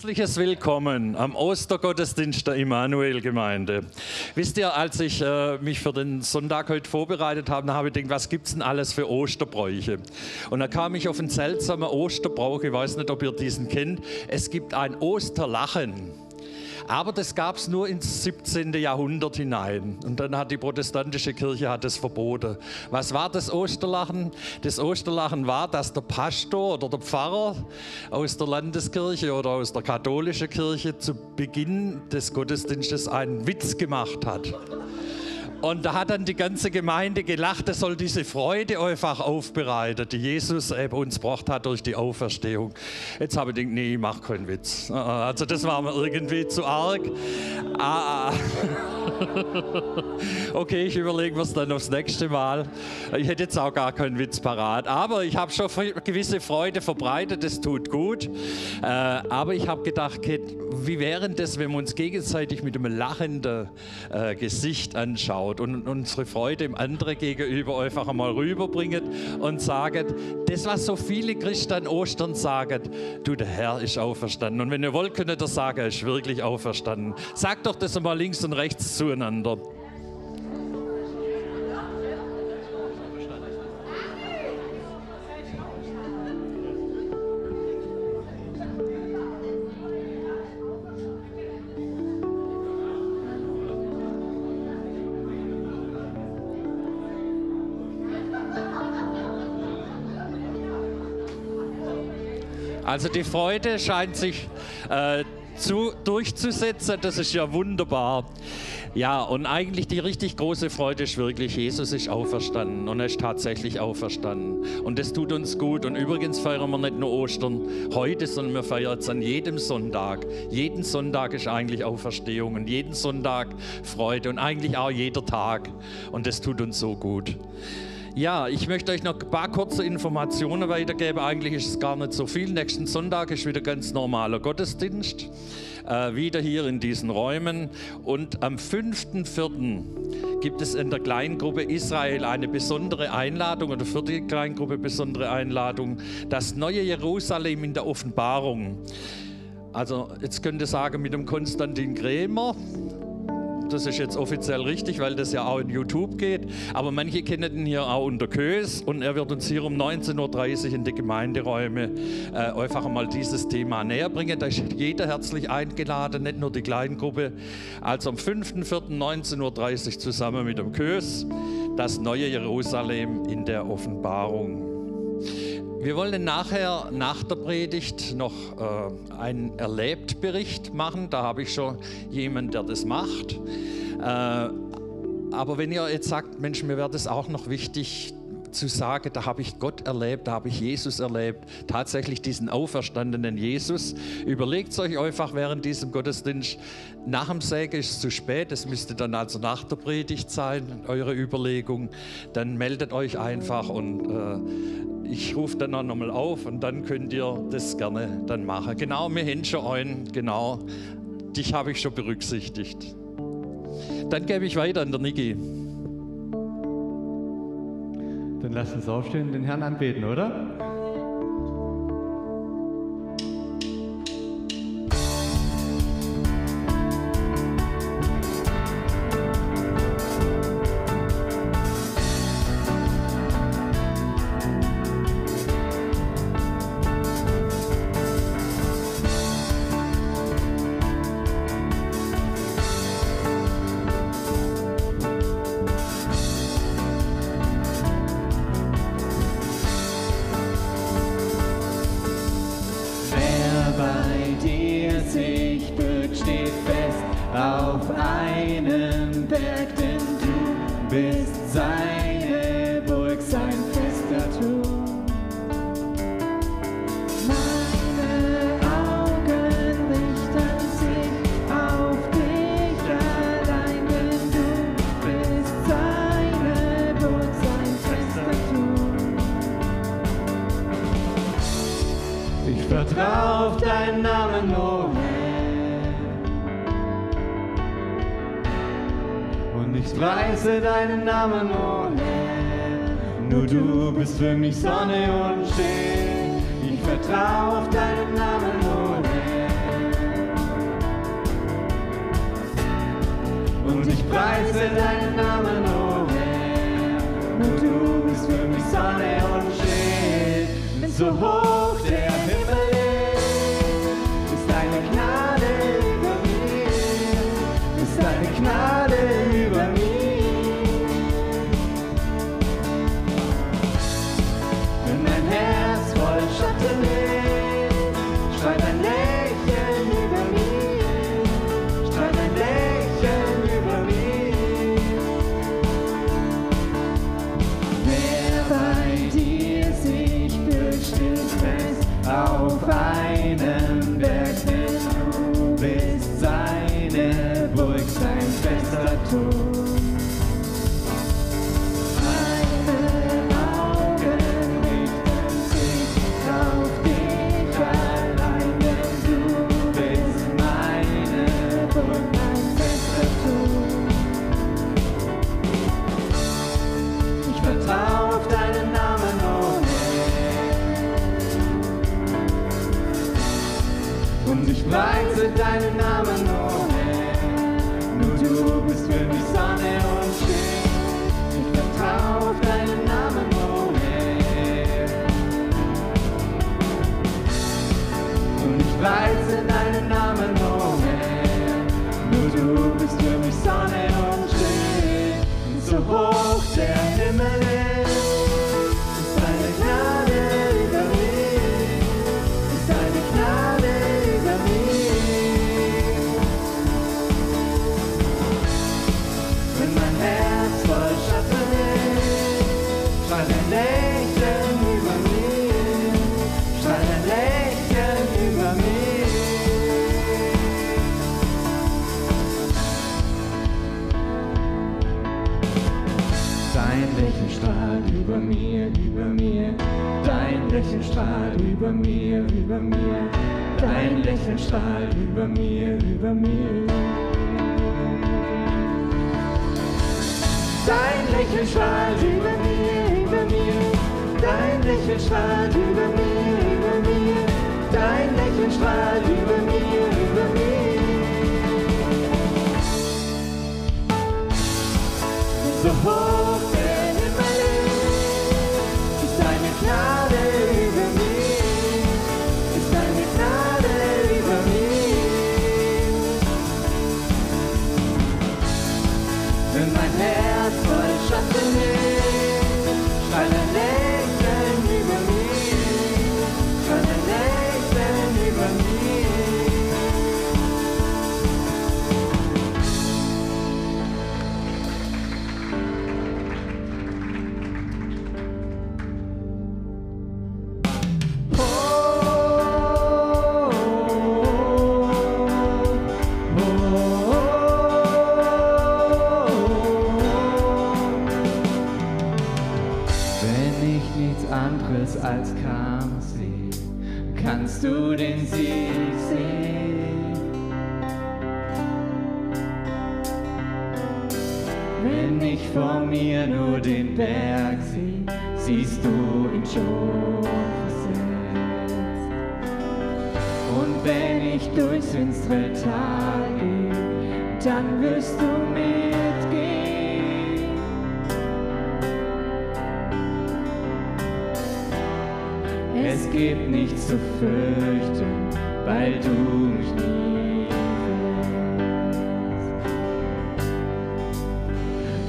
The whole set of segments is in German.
Herzliches Willkommen am Ostergottesdienst der Immanuel-Gemeinde. Wisst ihr, als ich äh, mich für den Sonntag heute vorbereitet habe, habe ich gedacht, was gibt es denn alles für Osterbräuche? Und da kam ich auf einen seltsamen Osterbrauch, ich weiß nicht, ob ihr diesen kennt. Es gibt ein Osterlachen. Aber das gab es nur ins 17. Jahrhundert hinein. Und dann hat die protestantische Kirche hat es verboten. Was war das Osterlachen? Das Osterlachen war, dass der Pastor oder der Pfarrer aus der Landeskirche oder aus der katholischen Kirche zu Beginn des Gottesdienstes einen Witz gemacht hat. Und da hat dann die ganze Gemeinde gelacht, es soll diese Freude einfach aufbereiten, die Jesus eben uns gebracht hat durch die Auferstehung. Jetzt habe ich gedacht, nee, ich mache keinen Witz. Also das war mir irgendwie zu arg. Ah. Okay, ich überlege mir es dann aufs nächste Mal. Ich hätte jetzt auch gar keinen Witz parat. Aber ich habe schon gewisse Freude verbreitet, das tut gut. Äh, aber ich habe gedacht, wie wäre das, wenn wir uns gegenseitig mit einem lachenden äh, Gesicht anschaut und unsere Freude im anderen gegenüber einfach einmal rüberbringen und sagen, das, was so viele Christen an Ostern sagen, du, der Herr ist auferstanden. Und wenn ihr wollt, könnt ihr das sagen, er ist wirklich auferstanden. Sagt doch das einmal links und rechts zueinander. Also die Freude scheint sich äh, zu, durchzusetzen, das ist ja wunderbar. Ja, und eigentlich die richtig große Freude ist wirklich, Jesus ist auferstanden und er ist tatsächlich auferstanden. Und das tut uns gut. Und übrigens feiern wir nicht nur Ostern heute, sondern wir feiern es an jedem Sonntag. Jeden Sonntag ist eigentlich Auferstehung und jeden Sonntag Freude und eigentlich auch jeder Tag. Und das tut uns so gut. Ja, ich möchte euch noch ein paar kurze Informationen weitergeben. Eigentlich ist es gar nicht so viel. Nächsten Sonntag ist wieder ganz normaler Gottesdienst. Äh, wieder hier in diesen Räumen. Und am 5.4. gibt es in der Kleingruppe Israel eine besondere Einladung oder für die Kleingruppe besondere Einladung. Das neue Jerusalem in der Offenbarung. Also jetzt könnt ihr sagen mit dem Konstantin Krämer das ist jetzt offiziell richtig, weil das ja auch in YouTube geht. Aber manche kennen ihn hier auch unter Kös und er wird uns hier um 19.30 Uhr in die Gemeinderäume äh, einfach einmal dieses Thema näher bringen. Da ist jeder herzlich eingeladen, nicht nur die Kleingruppe. Also am 5.4.19.30 Uhr zusammen mit dem Kös, das neue Jerusalem in der Offenbarung. Wir wollen nachher nach der Predigt noch äh, einen Erlebtbericht machen. Da habe ich schon jemanden, der das macht. Äh, aber wenn ihr jetzt sagt, Mensch, mir wäre das auch noch wichtig zu sagen, da habe ich Gott erlebt, da habe ich Jesus erlebt, tatsächlich diesen auferstandenen Jesus. Überlegt es euch einfach während diesem Gottesdienst. Nach dem Säge ist es zu spät, es müsste dann also nach der Predigt sein, eure Überlegung. Dann meldet euch einfach und äh, ich rufe dann noch mal auf und dann könnt ihr das gerne dann machen. Genau, schon einen, genau, dich habe ich schon berücksichtigt. Dann gebe ich weiter an der Niki. Dann lasst uns aufstehen und den Herrn anbeten, oder? zu fürchten, weil du mich liebst.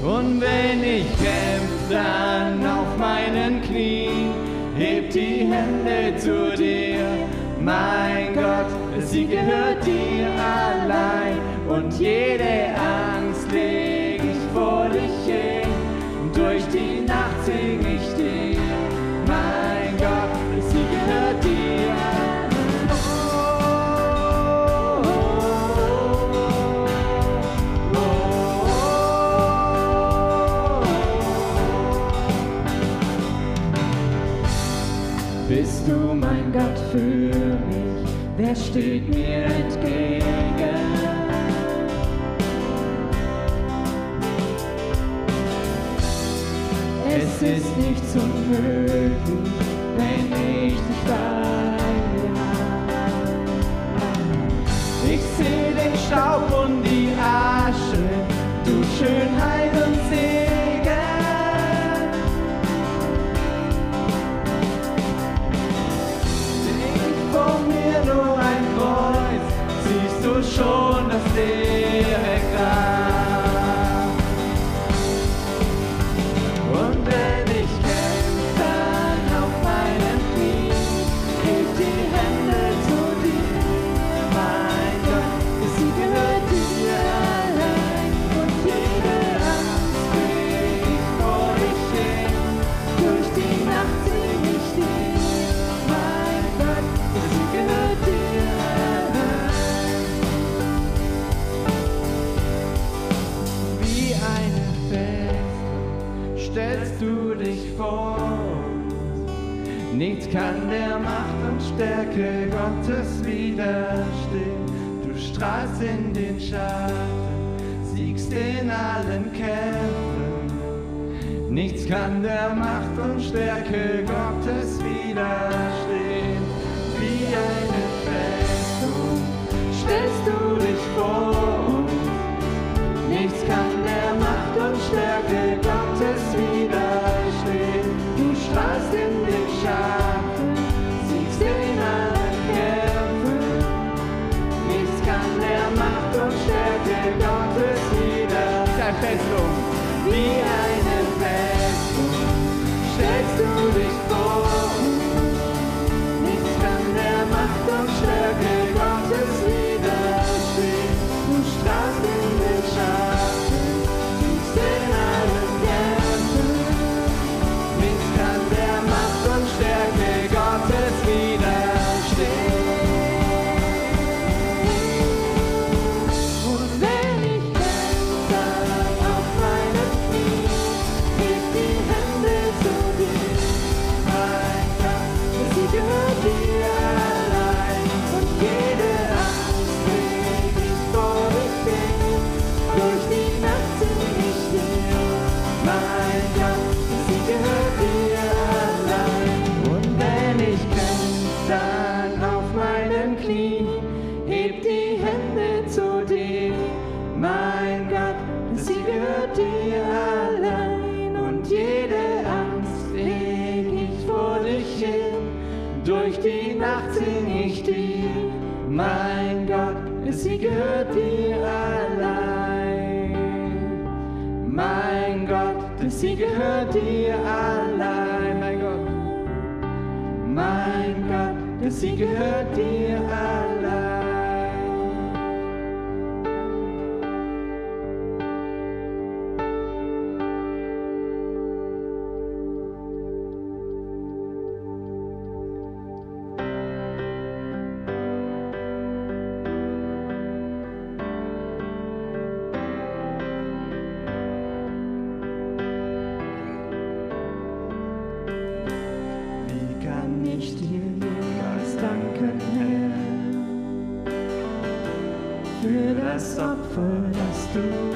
Und wenn ich kämpf, dann auf meinen Knien, heb die Hände zu dir, mein Gott, sie gehört dir allein und jeder Stille. strahlst in den Schatten, siegst in allen Kämpfen. Nichts kann der Macht und Stärke Gottes widerstehen. you had has suffered us to.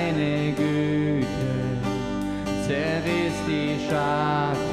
Deine Güte, zerriss die Schatten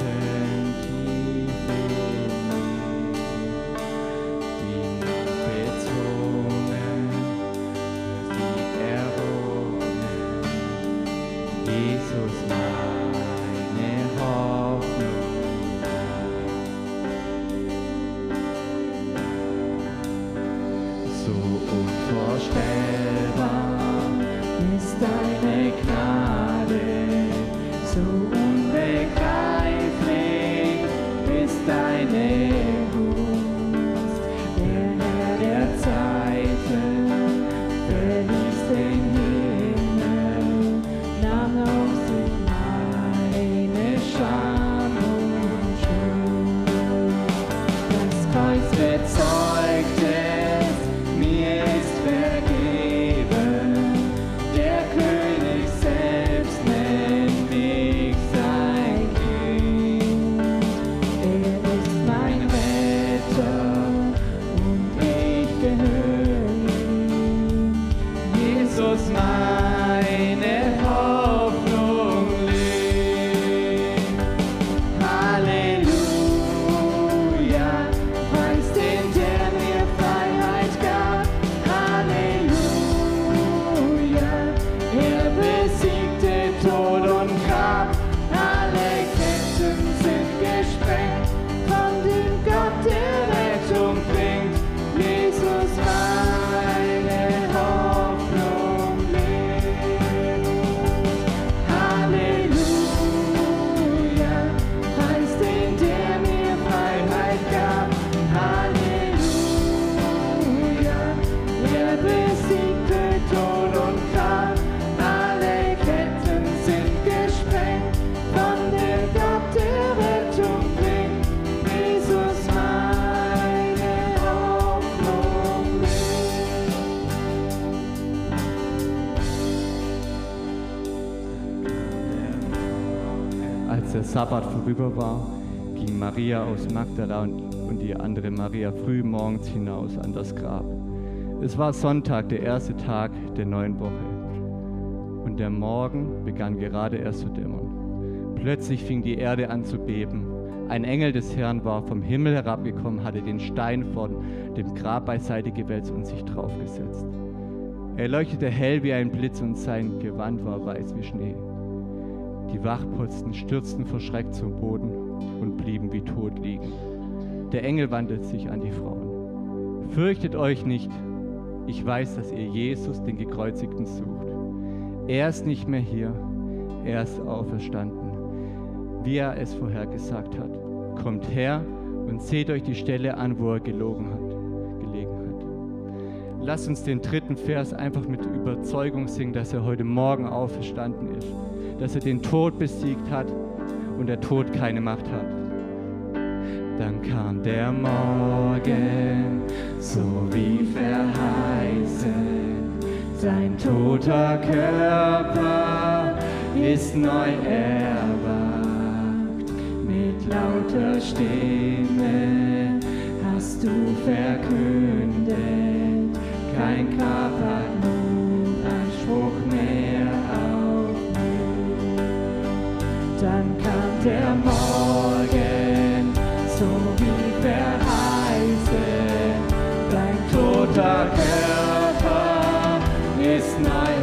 Es war Sonntag, der erste Tag der neuen Woche. Und der Morgen begann gerade erst zu dämmern. Plötzlich fing die Erde an zu beben. Ein Engel des Herrn war vom Himmel herabgekommen, hatte den Stein von dem Grab beiseite gewälzt und sich draufgesetzt. Er leuchtete hell wie ein Blitz und sein Gewand war weiß wie Schnee. Die Wachposten stürzten verschreckt zum Boden und blieben wie tot liegen. Der Engel wandte sich an die Frauen. Fürchtet euch nicht, ich weiß, dass ihr Jesus, den Gekreuzigten, sucht. Er ist nicht mehr hier, er ist auferstanden, wie er es vorher gesagt hat. Kommt her und seht euch die Stelle an, wo er gelogen hat, gelegen hat. Lasst uns den dritten Vers einfach mit Überzeugung singen, dass er heute Morgen auferstanden ist, dass er den Tod besiegt hat und der Tod keine Macht hat. Dann kam der Morgen, so wie verheißen. Sein toter Körper ist neu erwacht. Mit lauter Stimme hast du verkündet, kein Grab hat nun Anspruch mehr auf mich. Dann kam der Morgen, ist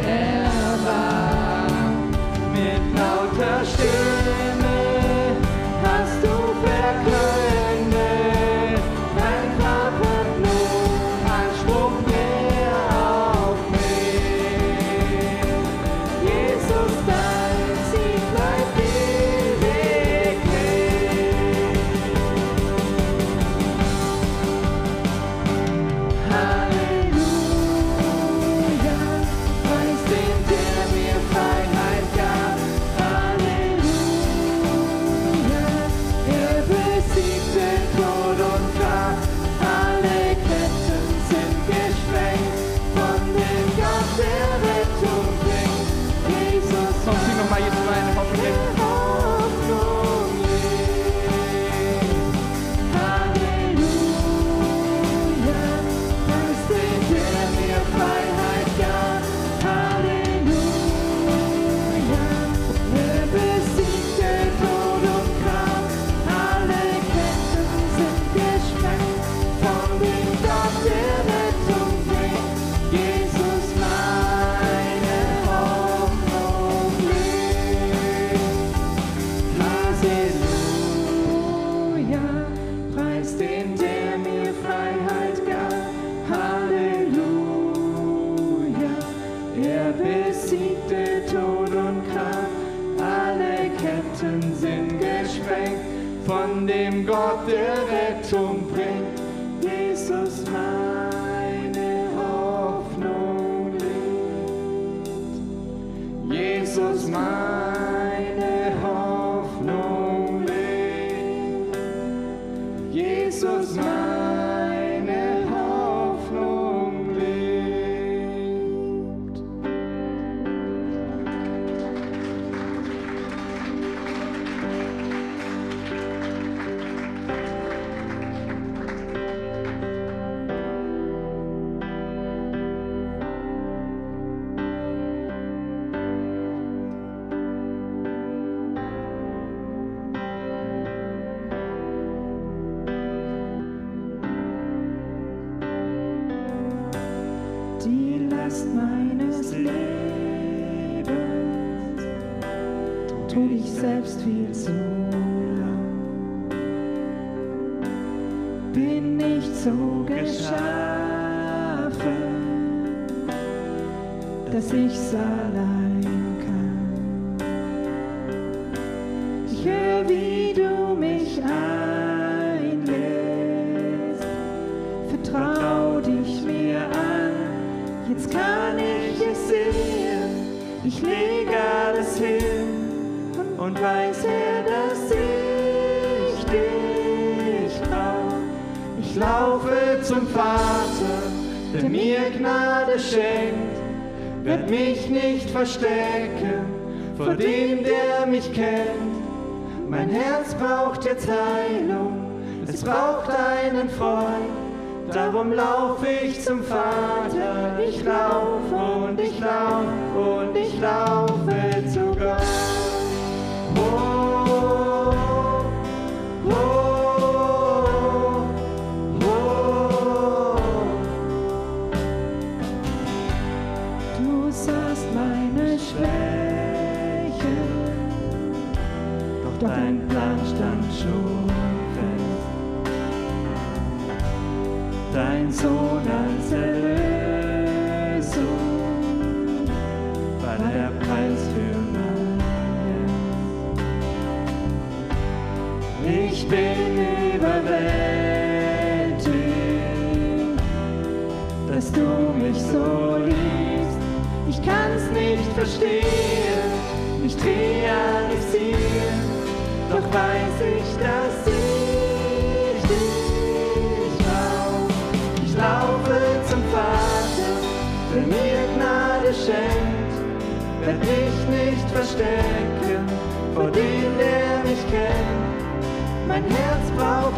Darum lauf ich zum Vater, ich lauf und ich lauf und ich lauf.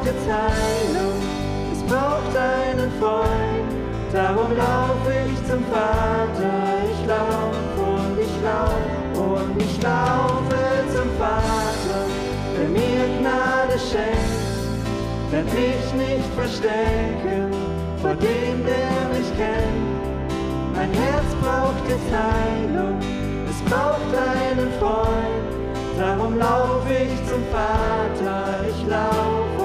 Verteilung, es braucht einen Freund, darum lauf ich zum Vater, ich lauf und ich lauf und ich laufe zum Vater, der mir Gnade schenkt, denn ich nicht verstecke vor dem, der mich kennt. Mein Herz braucht jetzt Heilung, es braucht einen Freund, darum lauf ich zum Vater, ich lauf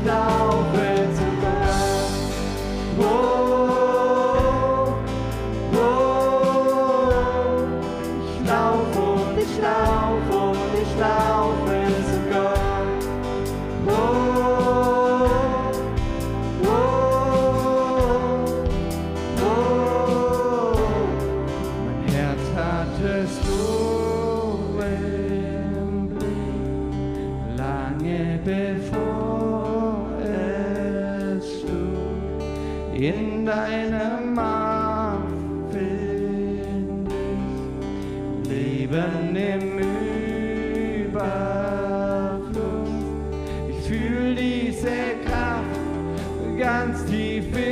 시간 ganz tief in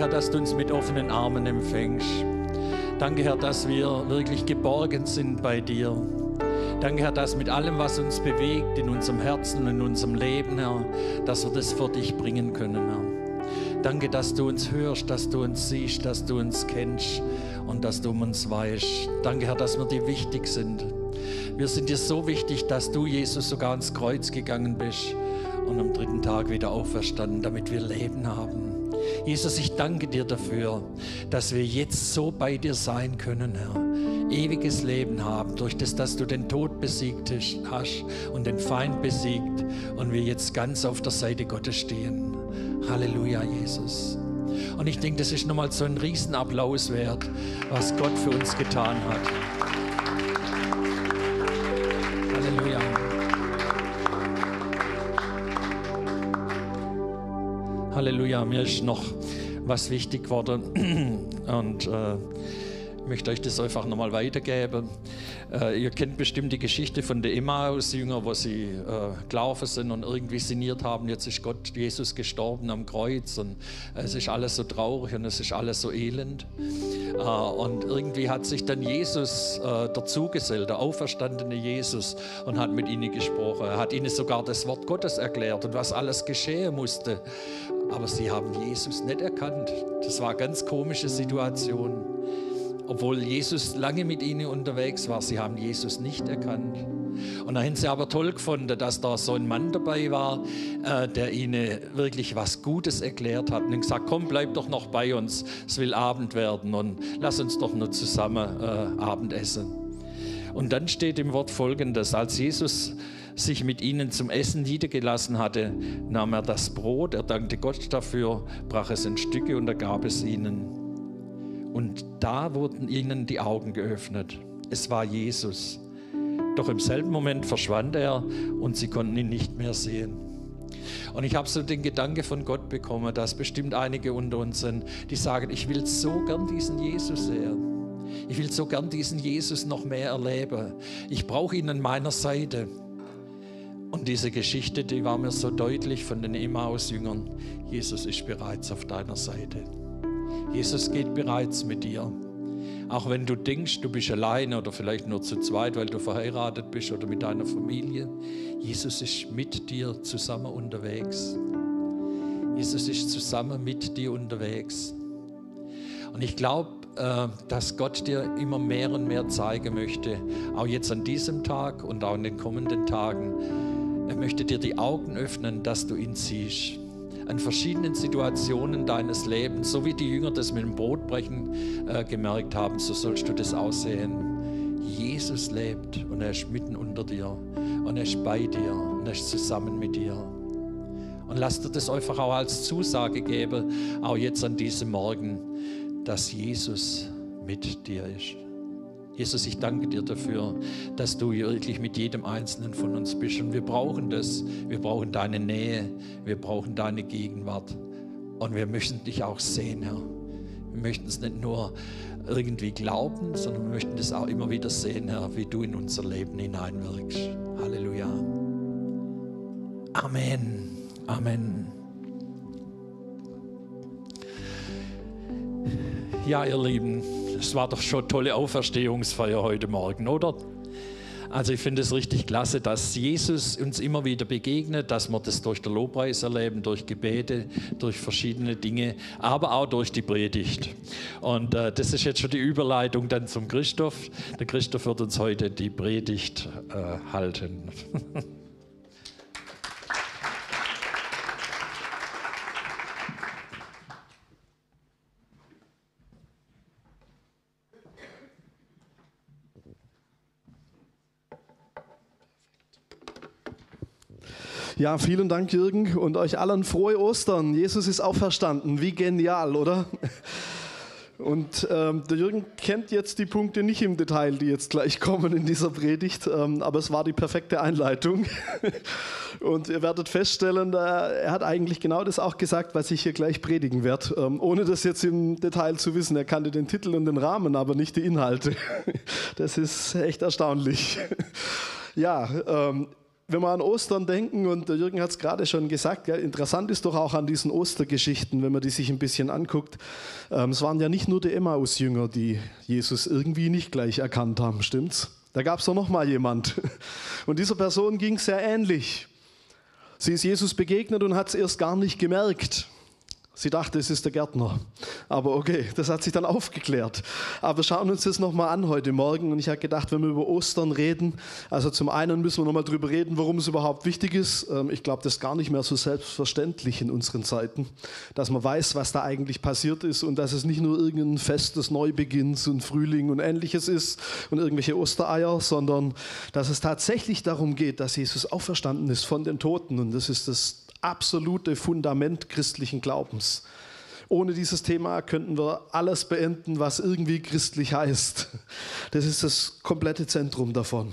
Herr, dass du uns mit offenen Armen empfängst. Danke, Herr, dass wir wirklich geborgen sind bei dir. Danke, Herr, dass mit allem, was uns bewegt, in unserem Herzen und in unserem Leben, Herr, dass wir das vor dich bringen können, Herr. Danke, dass du uns hörst, dass du uns siehst, dass du uns kennst und dass du um uns weißt. Danke, Herr, dass wir dir wichtig sind. Wir sind dir so wichtig, dass du, Jesus, sogar ans Kreuz gegangen bist und am dritten Tag wieder auferstanden, damit wir Leben haben. Jesus, ich danke dir dafür, dass wir jetzt so bei dir sein können, Herr. Ewiges Leben haben, durch das, dass du den Tod besiegt hast und den Feind besiegt und wir jetzt ganz auf der Seite Gottes stehen. Halleluja, Jesus. Und ich denke, das ist nochmal so ein Riesenapplaus wert, was Gott für uns getan hat. Halleluja, mir ist noch was wichtig geworden und äh, ich möchte euch das einfach nochmal weitergeben. Äh, ihr kennt bestimmt die Geschichte von den Emmaus-Jüngern, wo sie äh, gelaufen sind und irgendwie sinniert haben, jetzt ist Gott, Jesus gestorben am Kreuz und es ist alles so traurig und es ist alles so elend. Äh, und irgendwie hat sich dann Jesus äh, dazugesellt, der auferstandene Jesus, und hat mit ihnen gesprochen. Er hat ihnen sogar das Wort Gottes erklärt und was alles geschehen musste. Aber sie haben Jesus nicht erkannt. Das war eine ganz komische Situation. Obwohl Jesus lange mit ihnen unterwegs war, sie haben Jesus nicht erkannt. Und dann haben sie aber toll gefunden, dass da so ein Mann dabei war, äh, der ihnen wirklich was Gutes erklärt hat und gesagt, komm, bleib doch noch bei uns, es will Abend werden und lass uns doch nur zusammen äh, Abend essen. Und dann steht im Wort folgendes, als Jesus sich mit ihnen zum Essen niedergelassen hatte, nahm er das Brot, er dankte Gott dafür, brach es in Stücke und er gab es ihnen. Und da wurden ihnen die Augen geöffnet. Es war Jesus. Doch im selben Moment verschwand er und sie konnten ihn nicht mehr sehen. Und ich habe so den Gedanke von Gott bekommen, dass bestimmt einige unter uns sind, die sagen, ich will so gern diesen Jesus sehen. Ich will so gern diesen Jesus noch mehr erleben. Ich brauche ihn an meiner Seite. Und diese Geschichte, die war mir so deutlich von den Emmaus-Jüngern. Jesus ist bereits auf deiner Seite. Jesus geht bereits mit dir. Auch wenn du denkst, du bist alleine oder vielleicht nur zu zweit, weil du verheiratet bist oder mit deiner Familie. Jesus ist mit dir zusammen unterwegs. Jesus ist zusammen mit dir unterwegs. Und ich glaube, äh, dass Gott dir immer mehr und mehr zeigen möchte, auch jetzt an diesem Tag und auch in den kommenden Tagen. Er möchte dir die Augen öffnen, dass du ihn siehst an verschiedenen Situationen deines Lebens, so wie die Jünger das mit dem Brotbrechen äh, gemerkt haben, so sollst du das aussehen. Jesus lebt und er ist mitten unter dir und er ist bei dir und er ist zusammen mit dir. Und lass dir das einfach auch als Zusage geben, auch jetzt an diesem Morgen, dass Jesus mit dir ist. Jesus, ich danke dir dafür, dass du wirklich mit jedem Einzelnen von uns bist. Und wir brauchen das. Wir brauchen deine Nähe. Wir brauchen deine Gegenwart. Und wir möchten dich auch sehen, Herr. Wir möchten es nicht nur irgendwie glauben, sondern wir möchten es auch immer wieder sehen, Herr, wie du in unser Leben hineinwirkst. Halleluja. Amen. Amen. Ja, ihr Lieben, es war doch schon tolle Auferstehungsfeier heute Morgen, oder? Also ich finde es richtig klasse, dass Jesus uns immer wieder begegnet, dass wir das durch den Lobpreis erleben, durch Gebete, durch verschiedene Dinge, aber auch durch die Predigt. Und äh, das ist jetzt schon die Überleitung dann zum Christoph. Der Christoph wird uns heute die Predigt äh, halten. Ja, vielen Dank, Jürgen, und euch allen frohe Ostern. Jesus ist auferstanden. Wie genial, oder? Und ähm, der Jürgen kennt jetzt die Punkte nicht im Detail, die jetzt gleich kommen in dieser Predigt, ähm, aber es war die perfekte Einleitung. Und ihr werdet feststellen, er hat eigentlich genau das auch gesagt, was ich hier gleich predigen werde, ähm, ohne das jetzt im Detail zu wissen. Er kannte den Titel und den Rahmen, aber nicht die Inhalte. Das ist echt erstaunlich. Ja, ähm, wenn wir an Ostern denken, und der Jürgen hat es gerade schon gesagt, ja, interessant ist doch auch an diesen Ostergeschichten, wenn man die sich ein bisschen anguckt, ähm, es waren ja nicht nur die Emmaus-Jünger, die Jesus irgendwie nicht gleich erkannt haben, stimmt's? Da gab es doch noch mal jemand. Und dieser Person ging es sehr ähnlich. Sie ist Jesus begegnet und hat es erst gar nicht gemerkt. Sie dachte, es ist der Gärtner. Aber okay, das hat sich dann aufgeklärt. Aber wir schauen uns das nochmal an heute Morgen. Und ich habe gedacht, wenn wir über Ostern reden, also zum einen müssen wir nochmal drüber reden, warum es überhaupt wichtig ist. Ähm, ich glaube, das ist gar nicht mehr so selbstverständlich in unseren Zeiten, dass man weiß, was da eigentlich passiert ist und dass es nicht nur irgendein Fest des Neubeginns und Frühling und ähnliches ist und irgendwelche Ostereier, sondern dass es tatsächlich darum geht, dass Jesus auferstanden ist von den Toten. Und das ist das absolute Fundament christlichen Glaubens. Ohne dieses Thema könnten wir alles beenden, was irgendwie christlich heißt. Das ist das komplette Zentrum davon.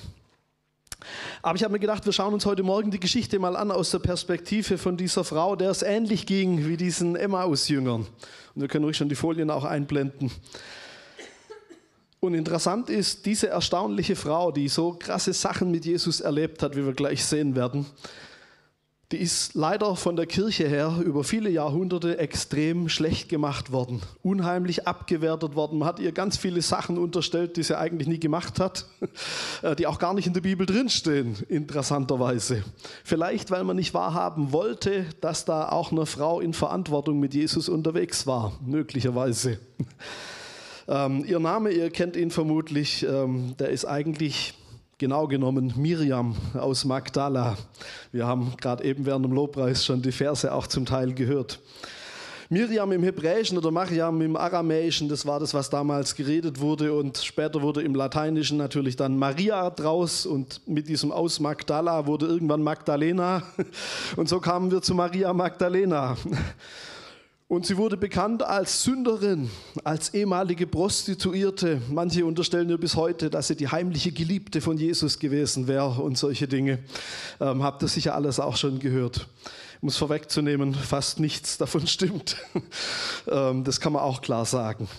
Aber ich habe mir gedacht, wir schauen uns heute Morgen die Geschichte mal an aus der Perspektive von dieser Frau, der es ähnlich ging wie diesen Emmaus-Jüngern. Und wir können ruhig schon die Folien auch einblenden. Und interessant ist, diese erstaunliche Frau, die so krasse Sachen mit Jesus erlebt hat, wie wir gleich sehen werden, die ist leider von der Kirche her über viele Jahrhunderte extrem schlecht gemacht worden, unheimlich abgewertet worden. Man hat ihr ganz viele Sachen unterstellt, die sie eigentlich nie gemacht hat, äh, die auch gar nicht in der Bibel drinstehen, interessanterweise. Vielleicht, weil man nicht wahrhaben wollte, dass da auch eine Frau in Verantwortung mit Jesus unterwegs war, möglicherweise. Ähm, ihr Name, ihr kennt ihn vermutlich, ähm, der ist eigentlich genau genommen Miriam aus Magdala. Wir haben gerade eben während dem Lobpreis schon die Verse auch zum Teil gehört. Miriam im Hebräischen oder Mariam im Aramäischen, das war das, was damals geredet wurde und später wurde im Lateinischen natürlich dann Maria draus und mit diesem Aus Magdala wurde irgendwann Magdalena und so kamen wir zu Maria Magdalena. Und sie wurde bekannt als Sünderin, als ehemalige Prostituierte. Manche unterstellen ihr bis heute, dass sie die heimliche Geliebte von Jesus gewesen wäre und solche Dinge. Ähm, habt ihr sicher alles auch schon gehört. Ich muss vorwegzunehmen, fast nichts davon stimmt. ähm, das kann man auch klar sagen.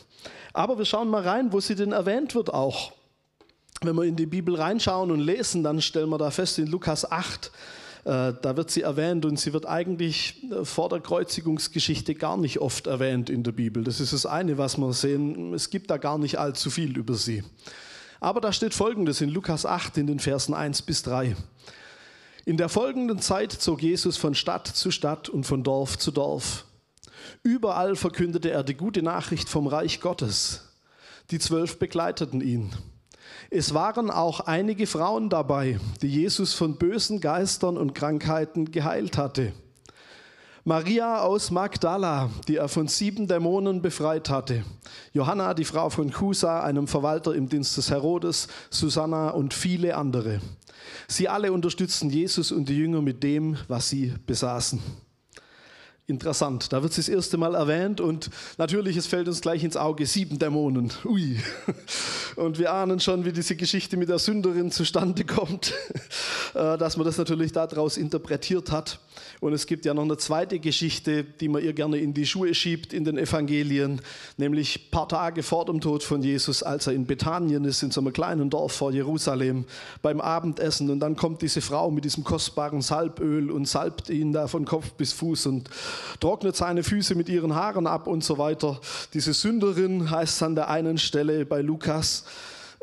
Aber wir schauen mal rein, wo sie denn erwähnt wird auch. Wenn wir in die Bibel reinschauen und lesen, dann stellen wir da fest in Lukas 8, äh, da wird sie erwähnt und sie wird eigentlich äh, vor der Kreuzigungsgeschichte gar nicht oft erwähnt in der Bibel. Das ist das eine, was wir sehen. Es gibt da gar nicht allzu viel über sie. Aber da steht Folgendes in Lukas 8 in den Versen 1 bis 3. In der folgenden Zeit zog Jesus von Stadt zu Stadt und von Dorf zu Dorf. Überall verkündete er die gute Nachricht vom Reich Gottes. Die Zwölf begleiteten ihn. Es waren auch einige Frauen dabei, die Jesus von bösen Geistern und Krankheiten geheilt hatte. Maria aus Magdala, die er von sieben Dämonen befreit hatte. Johanna, die Frau von Chusa, einem Verwalter im Dienst des Herodes, Susanna und viele andere. Sie alle unterstützten Jesus und die Jünger mit dem, was sie besaßen interessant. Da wird es das erste Mal erwähnt und natürlich, es fällt uns gleich ins Auge, sieben Dämonen. Ui. Und wir ahnen schon, wie diese Geschichte mit der Sünderin zustande kommt, äh, dass man das natürlich daraus interpretiert hat. Und es gibt ja noch eine zweite Geschichte, die man ihr gerne in die Schuhe schiebt in den Evangelien, nämlich ein paar Tage vor dem Tod von Jesus, als er in Bethanien ist, in so einem kleinen Dorf vor Jerusalem, beim Abendessen. Und dann kommt diese Frau mit diesem kostbaren Salböl und salbt ihn da von Kopf bis Fuß und trocknet seine Füße mit ihren Haaren ab und so weiter. Diese Sünderin heißt an der einen Stelle bei Lukas.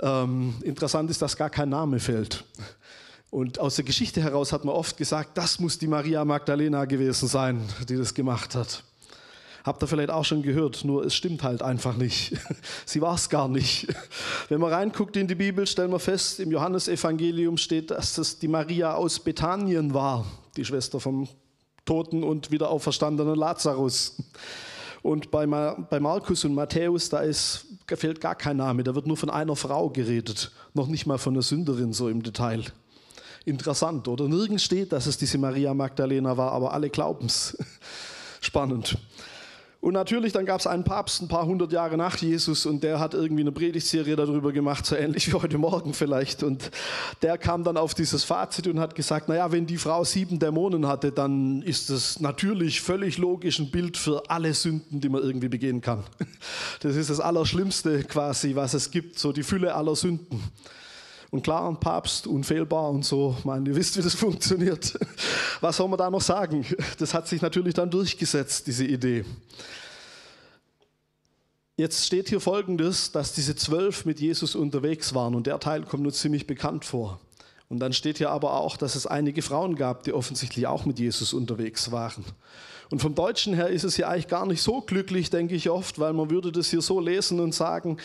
Ähm, interessant ist, dass gar kein Name fällt. Und aus der Geschichte heraus hat man oft gesagt, das muss die Maria Magdalena gewesen sein, die das gemacht hat. Habt ihr vielleicht auch schon gehört, nur es stimmt halt einfach nicht. Sie war es gar nicht. Wenn man reinguckt in die Bibel, stellen wir fest, im Johannesevangelium steht, dass das die Maria aus Bethanien war, die Schwester vom toten und wieder auferstandenen Lazarus. Und bei, bei Markus und Matthäus, da ist, fehlt gar kein Name, da wird nur von einer Frau geredet, noch nicht mal von einer Sünderin so im Detail. Interessant, oder? Nirgends steht, dass es diese Maria Magdalena war, aber alle glauben es. Spannend. Und natürlich, dann gab es einen Papst ein paar hundert Jahre nach Jesus und der hat irgendwie eine Predigtserie darüber gemacht, so ähnlich wie heute Morgen vielleicht. Und der kam dann auf dieses Fazit und hat gesagt, naja, wenn die Frau sieben Dämonen hatte, dann ist das natürlich völlig logisch ein Bild für alle Sünden, die man irgendwie begehen kann. Das ist das Allerschlimmste quasi, was es gibt, so die Fülle aller Sünden. Und klar, Papst, unfehlbar und so. Meine, ihr wisst, wie das funktioniert. Was soll man da noch sagen? Das hat sich natürlich dann durchgesetzt, diese Idee. Jetzt steht hier folgendes, dass diese zwölf mit Jesus unterwegs waren und der Teil kommt uns ziemlich bekannt vor. Und dann steht hier aber auch, dass es einige Frauen gab, die offensichtlich auch mit Jesus unterwegs waren. Und vom Deutschen her ist es ja eigentlich gar nicht so glücklich, denke ich oft, weil man würde das hier so lesen und sagen,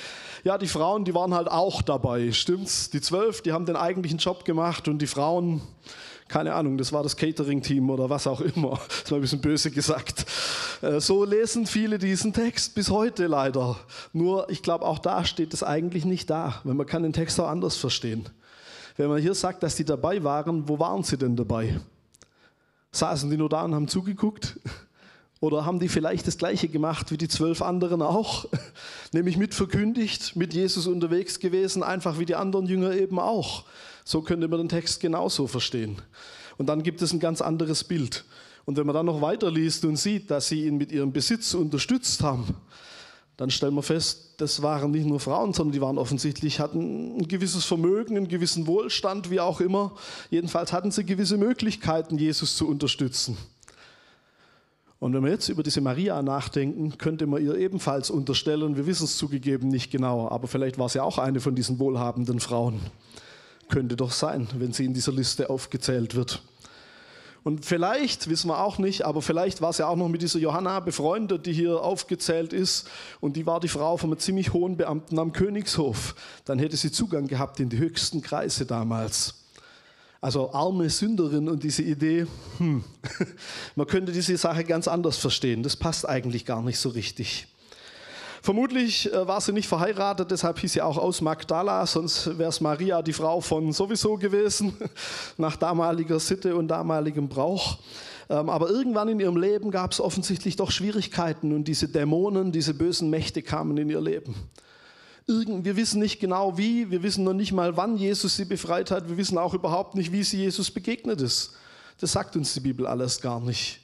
ja, die Frauen, die waren halt auch dabei, stimmt's? Die zwölf, die haben den eigentlichen Job gemacht und die Frauen, keine Ahnung, das war das Catering-Team oder was auch immer. Das war ein bisschen böse gesagt. Äh, so lesen viele diesen Text bis heute leider. Nur, ich glaube, auch da steht es eigentlich nicht da, weil man kann den Text auch anders verstehen. Wenn man hier sagt, dass die dabei waren, wo waren sie denn dabei? Saßen die nur da und haben zugeguckt? Oder haben die vielleicht das Gleiche gemacht wie die zwölf anderen auch? Nämlich mit verkündigt, mit Jesus unterwegs gewesen, einfach wie die anderen Jünger eben auch. So könnte man den Text genauso verstehen. Und dann gibt es ein ganz anderes Bild. Und wenn man dann noch weiterliest und sieht, dass sie ihn mit ihrem Besitz unterstützt haben, dann stellen wir fest, das waren nicht nur Frauen, sondern die waren offensichtlich, hatten ein gewisses Vermögen, einen gewissen Wohlstand, wie auch immer. Jedenfalls hatten sie gewisse Möglichkeiten, Jesus zu unterstützen. Und wenn wir jetzt über diese Maria nachdenken, könnte man ihr ebenfalls unterstellen, wir wissen es zugegeben nicht genauer, aber vielleicht war sie auch eine von diesen wohlhabenden Frauen. Könnte doch sein, wenn sie in dieser Liste aufgezählt wird. Und vielleicht, wissen wir auch nicht, aber vielleicht war sie auch noch mit dieser Johanna befreundet, die hier aufgezählt ist. Und die war die Frau von einem ziemlich hohen Beamten am Königshof. Dann hätte sie Zugang gehabt in die höchsten Kreise damals. Also arme Sünderin und diese Idee, hm, man könnte diese Sache ganz anders verstehen. Das passt eigentlich gar nicht so richtig. Vermutlich äh, war sie nicht verheiratet, deshalb hieß sie auch aus Magdala, sonst wäre es Maria, die Frau von sowieso gewesen, nach damaliger Sitte und damaligem Brauch. Ähm, aber irgendwann in ihrem Leben gab es offensichtlich doch Schwierigkeiten und diese Dämonen, diese bösen Mächte kamen in ihr Leben. wir wissen nicht genau wie, wir wissen noch nicht mal, wann Jesus sie befreit hat, wir wissen auch überhaupt nicht, wie sie Jesus begegnet ist. Das sagt uns die Bibel alles gar nicht.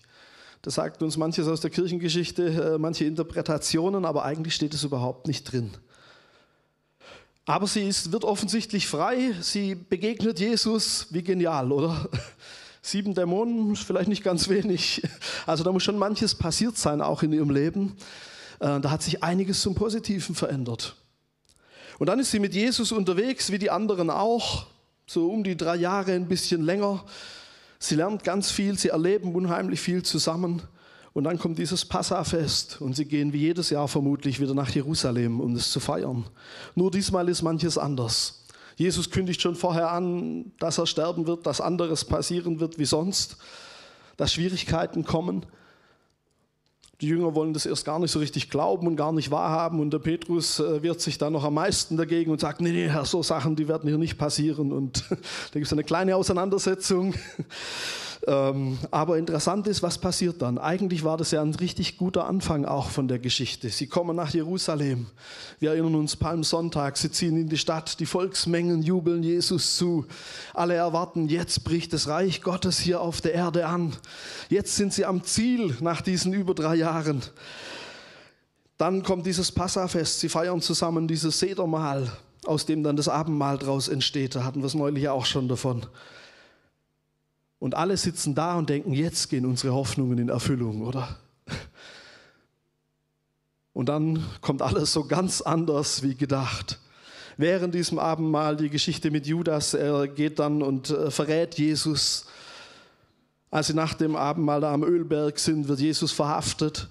Das sagt uns manches aus der Kirchengeschichte, äh, manche Interpretationen, aber eigentlich steht es überhaupt nicht drin. Aber sie ist, wird offensichtlich frei, sie begegnet Jesus, wie genial, oder? Sieben Dämonen vielleicht nicht ganz wenig. Also da muss schon manches passiert sein, auch in ihrem Leben. Äh, da hat sich einiges zum Positiven verändert. Und dann ist sie mit Jesus unterwegs, wie die anderen auch, so um die drei Jahre, ein bisschen länger. Sie lernt ganz viel, sie erleben unheimlich viel zusammen. Und dann kommt dieses Passafest und sie gehen wie jedes Jahr vermutlich wieder nach Jerusalem, um es zu feiern. Nur diesmal ist manches anders. Jesus kündigt schon vorher an, dass er sterben wird, dass anderes passieren wird wie sonst, dass Schwierigkeiten kommen. Die Jünger wollen das erst gar nicht so richtig glauben und gar nicht wahrhaben. Und der Petrus äh, wehrt sich dann noch am meisten dagegen und sagt, nee, nee, Herr, so Sachen, die werden hier nicht passieren. Und da gibt es eine kleine Auseinandersetzung. Ähm, aber interessant ist, was passiert dann? Eigentlich war das ja ein richtig guter Anfang auch von der Geschichte. Sie kommen nach Jerusalem. Wir erinnern uns Palmsonntag. Sie ziehen in die Stadt. Die Volksmengen jubeln Jesus zu. Alle erwarten, jetzt bricht das Reich Gottes hier auf der Erde an. Jetzt sind sie am Ziel nach diesen über drei Jahren. Dann kommt dieses Passafest. Sie feiern zusammen dieses Sedermahl, aus dem dann das Abendmahl daraus entsteht. Da hatten wir es neulich auch schon davon. Und alle sitzen da und denken, jetzt gehen unsere Hoffnungen in Erfüllung, oder? Und dann kommt alles so ganz anders wie gedacht. Während diesem Abendmahl die Geschichte mit Judas, er geht dann und äh, verrät Jesus. Als sie nach dem Abendmahl da am Ölberg sind, wird Jesus verhaftet.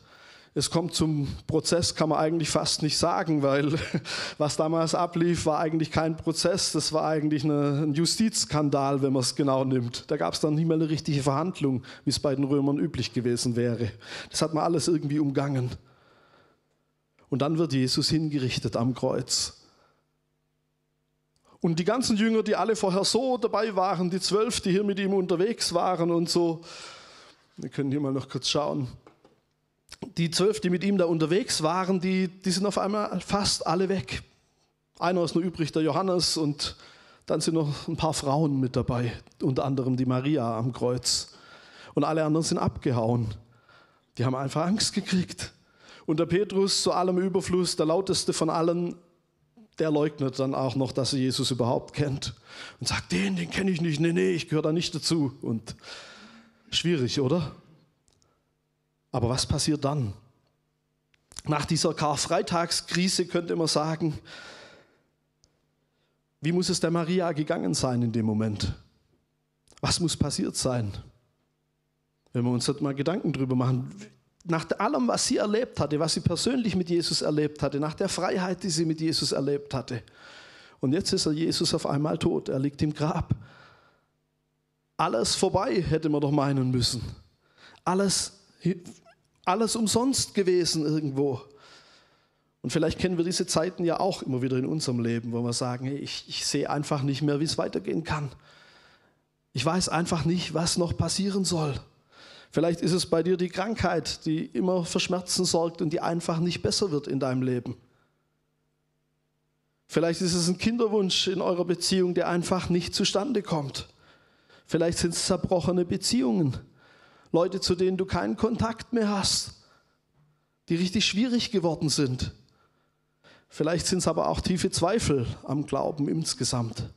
Es kommt zum Prozess, kann man eigentlich fast nicht sagen, weil was damals ablief, war eigentlich kein Prozess, das war eigentlich eine, ein Justizskandal, wenn man es genau nimmt. Da gab es dann nicht mehr eine richtige Verhandlung, wie es bei den Römern üblich gewesen wäre. Das hat man alles irgendwie umgangen. Und dann wird Jesus hingerichtet am Kreuz. Und die ganzen Jünger, die alle vorher so dabei waren, die zwölf, die hier mit ihm unterwegs waren und so, wir können hier mal noch kurz schauen die zwölf, die mit ihm da unterwegs waren, die, die sind auf einmal fast alle weg. Einer ist nur übrig, der Johannes, und dann sind noch ein paar Frauen mit dabei, unter anderem die Maria am Kreuz. Und alle anderen sind abgehauen. Die haben einfach Angst gekriegt. Und der Petrus, zu allem Überfluss, der lauteste von allen, der leugnet dann auch noch, dass er Jesus überhaupt kennt. Und sagt, den, den kenne ich nicht, nee, nee, ich gehöre da nicht dazu. Und schwierig, oder? Aber was passiert dann? nach dieser Karfreitagskrise könnte man sagen, wie muss es der Maria gegangen sein in dem Moment? Was muss passiert sein? Wenn wir uns dort mal Gedanken drüber machen, nach allem, was sie erlebt hatte, was sie persönlich mit Jesus erlebt hatte, nach der Freiheit, die sie mit Jesus erlebt hatte. Und jetzt ist er Jesus auf einmal tot, er liegt im Grab. Alles vorbei, hätte man doch meinen müssen. Alles, alles umsonst gewesen irgendwo. Und vielleicht kennen wir diese Zeiten ja auch immer wieder in unserem Leben, wo wir sagen, hey, ich, ich sehe einfach nicht mehr, wie es weitergehen kann. Ich weiß einfach nicht, was noch passieren soll. Vielleicht ist es bei dir die Krankheit, die immer für Schmerzen sorgt und die einfach nicht besser wird in deinem Leben. Vielleicht ist es ein Kinderwunsch in eurer Beziehung, der einfach nicht zustande kommt. Vielleicht sind es zerbrochene Beziehungen, Leute, zu denen du keinen Kontakt mehr hast, die richtig schwierig geworden sind. Vielleicht sind es aber auch tiefe Zweifel am Glauben insgesamt.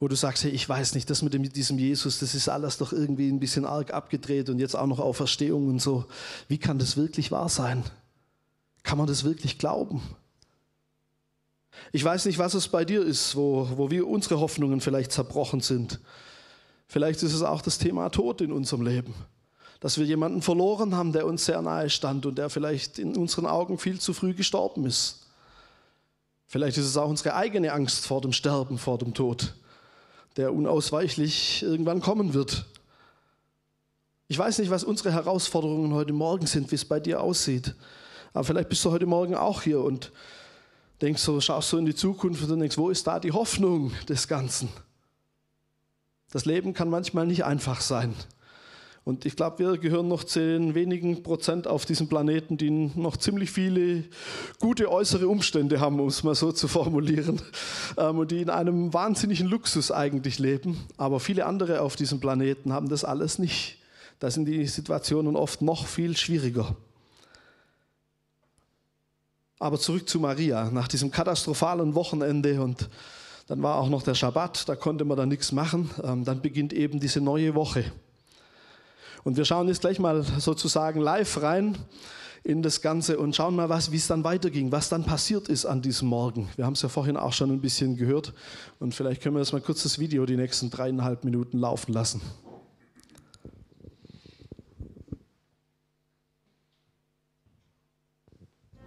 Wo du sagst, hey, ich weiß nicht, das mit, diesem Jesus, das ist alles doch irgendwie ein bisschen arg abgedreht und jetzt auch noch Auferstehung und so. Wie kann das wirklich wahr sein? Kann man das wirklich glauben? Ich weiß nicht, was es bei dir ist, wo, wo wir unsere Hoffnungen vielleicht zerbrochen sind. Vielleicht ist es auch das Thema Tod in unserem Leben dass wir jemanden verloren haben, der uns sehr nahe stand und der vielleicht in unseren Augen viel zu früh gestorben ist. Vielleicht ist es auch unsere eigene Angst vor dem Sterben, vor dem Tod, der unausweichlich irgendwann kommen wird. Ich weiß nicht, was unsere Herausforderungen heute Morgen sind, wie es bei dir aussieht. Aber vielleicht bist du heute Morgen auch hier und denkst so, schaust so in die Zukunft und denkst, wo ist da die Hoffnung des Ganzen? Das Leben kann manchmal nicht einfach sein. Und ich glaube, wir gehören noch zu den wenigen Prozent auf diesem Planeten, die noch ziemlich viele gute äußere Umstände haben, um es mal so zu formulieren, ähm, und die in einem wahnsinnigen Luxus eigentlich leben. Aber viele andere auf diesem Planeten haben das alles nicht. Da sind die Situationen oft noch viel schwieriger. Aber zurück zu Maria. Nach diesem katastrophalen Wochenende und dann war auch noch der Schabbat, da konnte man dann nichts machen. Ähm, dann beginnt eben diese neue Woche. Und wir schauen jetzt gleich mal sozusagen live rein in das Ganze und schauen mal, wie es dann weiterging, was dann passiert ist an diesem Morgen. Wir haben es ja vorhin auch schon ein bisschen gehört und vielleicht können wir jetzt mal kurz das Video die nächsten dreieinhalb Minuten laufen lassen.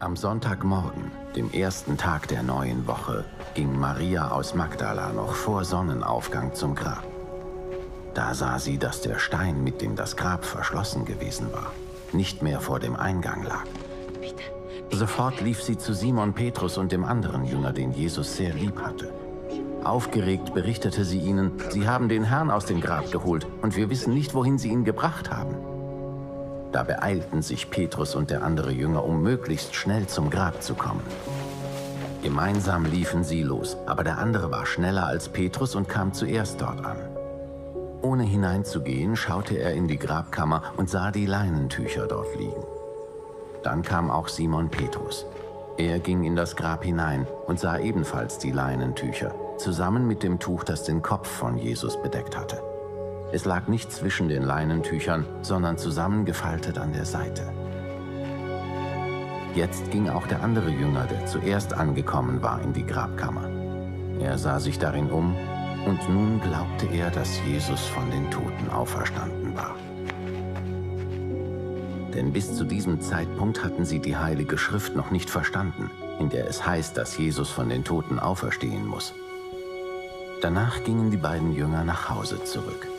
Am Sonntagmorgen, dem ersten Tag der neuen Woche, ging Maria aus Magdala noch vor Sonnenaufgang zum Grab. Da sah sie, dass der Stein, mit dem das Grab verschlossen gewesen war, nicht mehr vor dem Eingang lag. Sofort lief sie zu Simon Petrus und dem anderen Jünger, den Jesus sehr lieb hatte. Aufgeregt berichtete sie ihnen, sie haben den Herrn aus dem Grab geholt und wir wissen nicht, wohin sie ihn gebracht haben. Da beeilten sich Petrus und der andere Jünger, um möglichst schnell zum Grab zu kommen. Gemeinsam liefen sie los, aber der andere war schneller als Petrus und kam zuerst dort an. Ohne hineinzugehen, schaute er in die Grabkammer und sah die Leinentücher dort liegen. Dann kam auch Simon Petrus. Er ging in das Grab hinein und sah ebenfalls die Leinentücher, zusammen mit dem Tuch, das den Kopf von Jesus bedeckt hatte. Es lag nicht zwischen den Leinentüchern, sondern zusammengefaltet an der Seite. Jetzt ging auch der andere Jünger, der zuerst angekommen war, in die Grabkammer. Er sah sich darin um und nun glaubte er, dass Jesus von den Toten auferstanden war. Denn bis zu diesem Zeitpunkt hatten sie die Heilige Schrift noch nicht verstanden, in der es heißt, dass Jesus von den Toten auferstehen muss. Danach gingen die beiden Jünger nach Hause zurück.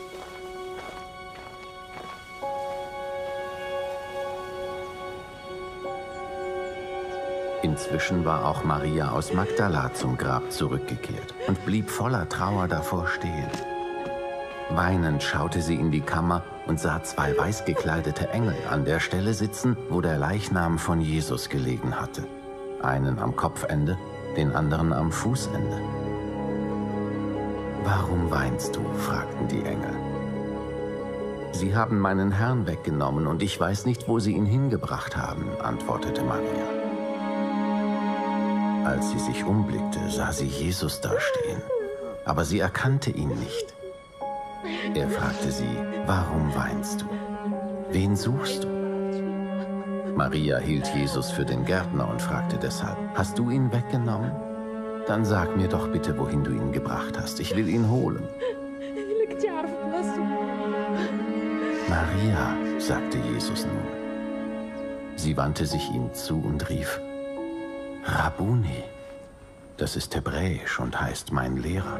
Inzwischen war auch Maria aus Magdala zum Grab zurückgekehrt und blieb voller Trauer davor stehen. Weinend schaute sie in die Kammer und sah zwei weiß gekleidete Engel an der Stelle sitzen, wo der Leichnam von Jesus gelegen hatte. Einen am Kopfende, den anderen am Fußende. Warum weinst du? fragten die Engel. Sie haben meinen Herrn weggenommen und ich weiß nicht, wo sie ihn hingebracht haben, antwortete Maria. Als sie sich umblickte, sah sie Jesus dastehen, aber sie erkannte ihn nicht. Er fragte sie, warum weinst du? Wen suchst du? Maria hielt Jesus für den Gärtner und fragte deshalb, hast du ihn weggenommen? Dann sag mir doch bitte, wohin du ihn gebracht hast. Ich will ihn holen. Maria, sagte Jesus nun. Sie wandte sich ihm zu und rief, Rabuni, das ist hebräisch und heißt mein Lehrer.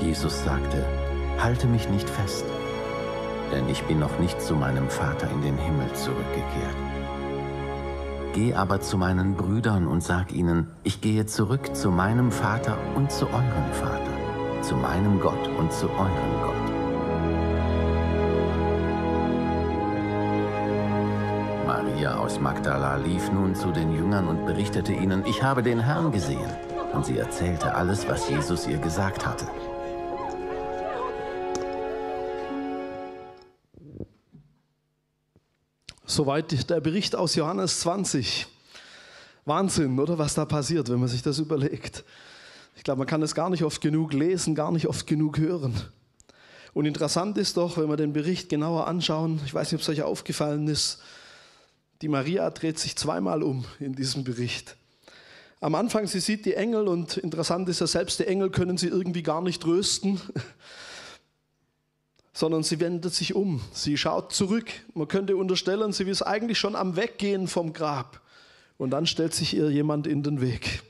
Jesus sagte, halte mich nicht fest, denn ich bin noch nicht zu meinem Vater in den Himmel zurückgekehrt. Geh aber zu meinen Brüdern und sag ihnen, ich gehe zurück zu meinem Vater und zu eurem Vater, zu meinem Gott und zu eurem Gott. Maria aus Magdala lief nun zu den Jüngern und berichtete ihnen, ich habe den Herrn gesehen. Und sie erzählte alles, was Jesus ihr gesagt hatte. Soweit der Bericht aus Johannes 20. Wahnsinn, oder was da passiert, wenn man sich das überlegt. Ich glaube, man kann es gar nicht oft genug lesen, gar nicht oft genug hören. Und interessant ist doch, wenn wir den Bericht genauer anschauen, ich weiß nicht, ob es euch aufgefallen ist, die Maria dreht sich zweimal um in diesem Bericht. Am Anfang, sie sieht die Engel und interessant ist ja, selbst die Engel können sie irgendwie gar nicht trösten sondern sie wendet sich um, sie schaut zurück. Man könnte unterstellen, sie ist eigentlich schon am Weggehen vom Grab. Und dann stellt sich ihr jemand in den Weg.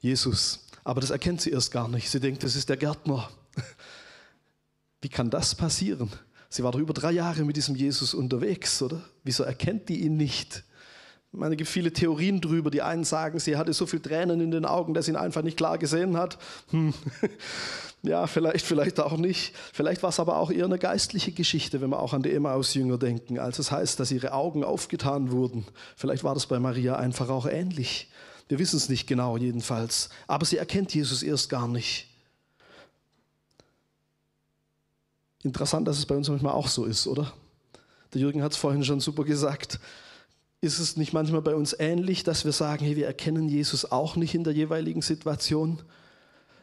Jesus. Aber das erkennt sie erst gar nicht. Sie denkt, das ist der Gärtner. Wie kann das passieren? Sie war doch über drei Jahre mit diesem Jesus unterwegs, oder? Wieso erkennt die ihn nicht? Meine, es gibt viele Theorien drüber. Die einen sagen, sie hatte so viel Tränen in den Augen, dass sie ihn einfach nicht klar gesehen hat. Hm. Ja, vielleicht, vielleicht auch nicht. Vielleicht war es aber auch eher eine geistliche Geschichte, wenn wir auch an die Emmaus-Jünger denken, als es heißt, dass ihre Augen aufgetan wurden. Vielleicht war das bei Maria einfach auch ähnlich. Wir wissen es nicht genau jedenfalls. Aber sie erkennt Jesus erst gar nicht. Interessant, dass es bei uns manchmal auch so ist, oder? Der Jürgen hat es vorhin schon super gesagt. Ist es nicht manchmal bei uns ähnlich, dass wir sagen, hey, wir erkennen Jesus auch nicht in der jeweiligen Situation?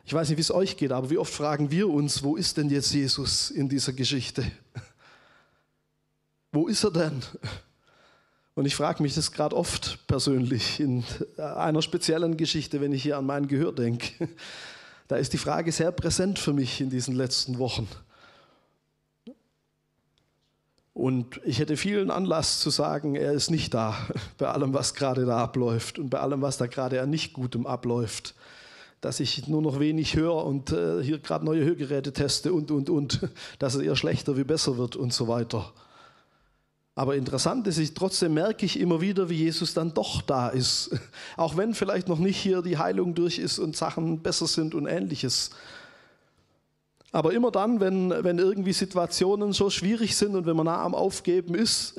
Ich weiß nicht, wie es euch geht, aber wie oft fragen wir uns, wo ist denn jetzt Jesus in dieser Geschichte? Wo ist er denn? Und ich frage mich das gerade oft persönlich in einer speziellen Geschichte, wenn ich hier an mein Gehör denke. Da ist die Frage sehr präsent für mich in diesen letzten Wochen. Und ich hätte vielen Anlass zu sagen, er ist nicht da, bei allem, was gerade da abläuft und bei allem, was da gerade an nicht Gutem abläuft. Dass ich nur noch wenig höre und äh, hier gerade neue Hörgeräte teste und, und, und, dass es eher schlechter wie besser wird und so weiter. Aber interessant ist, ich, trotzdem merke ich immer wieder, wie Jesus dann doch da ist. Auch wenn vielleicht noch nicht hier die Heilung durch ist und Sachen besser sind und ähnliches. Aber immer dann, wenn, wenn irgendwie Situationen so schwierig sind und wenn man nah am Aufgeben ist,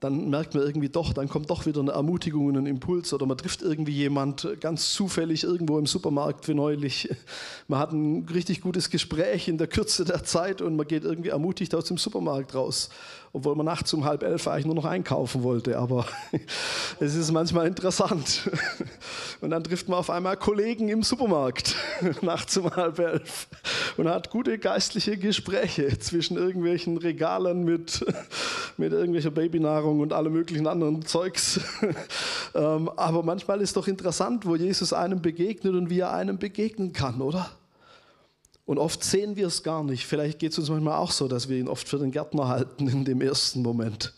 dann merkt man irgendwie doch, dann kommt doch wieder eine Ermutigung und ein Impuls oder man trifft irgendwie jemand ganz zufällig irgendwo im Supermarkt wie neulich. Man hat ein richtig gutes Gespräch in der Kürze der Zeit und man geht irgendwie ermutigt aus dem Supermarkt raus obwohl man nachts um halb elf eigentlich nur noch einkaufen wollte. Aber es ist manchmal interessant. Und dann trifft man auf einmal Kollegen im Supermarkt nachts um halb elf und hat gute geistliche Gespräche zwischen irgendwelchen Regalen mit, mit irgendwelcher Babynahrung und allem möglichen anderen Zeugs. Ähm, aber manchmal ist doch interessant, wo Jesus einem begegnet und wie er einem begegnen kann, oder? Und oft sehen wir es gar nicht. Vielleicht geht es uns manchmal auch so, dass wir ihn oft für den Gärtner halten in dem ersten Moment.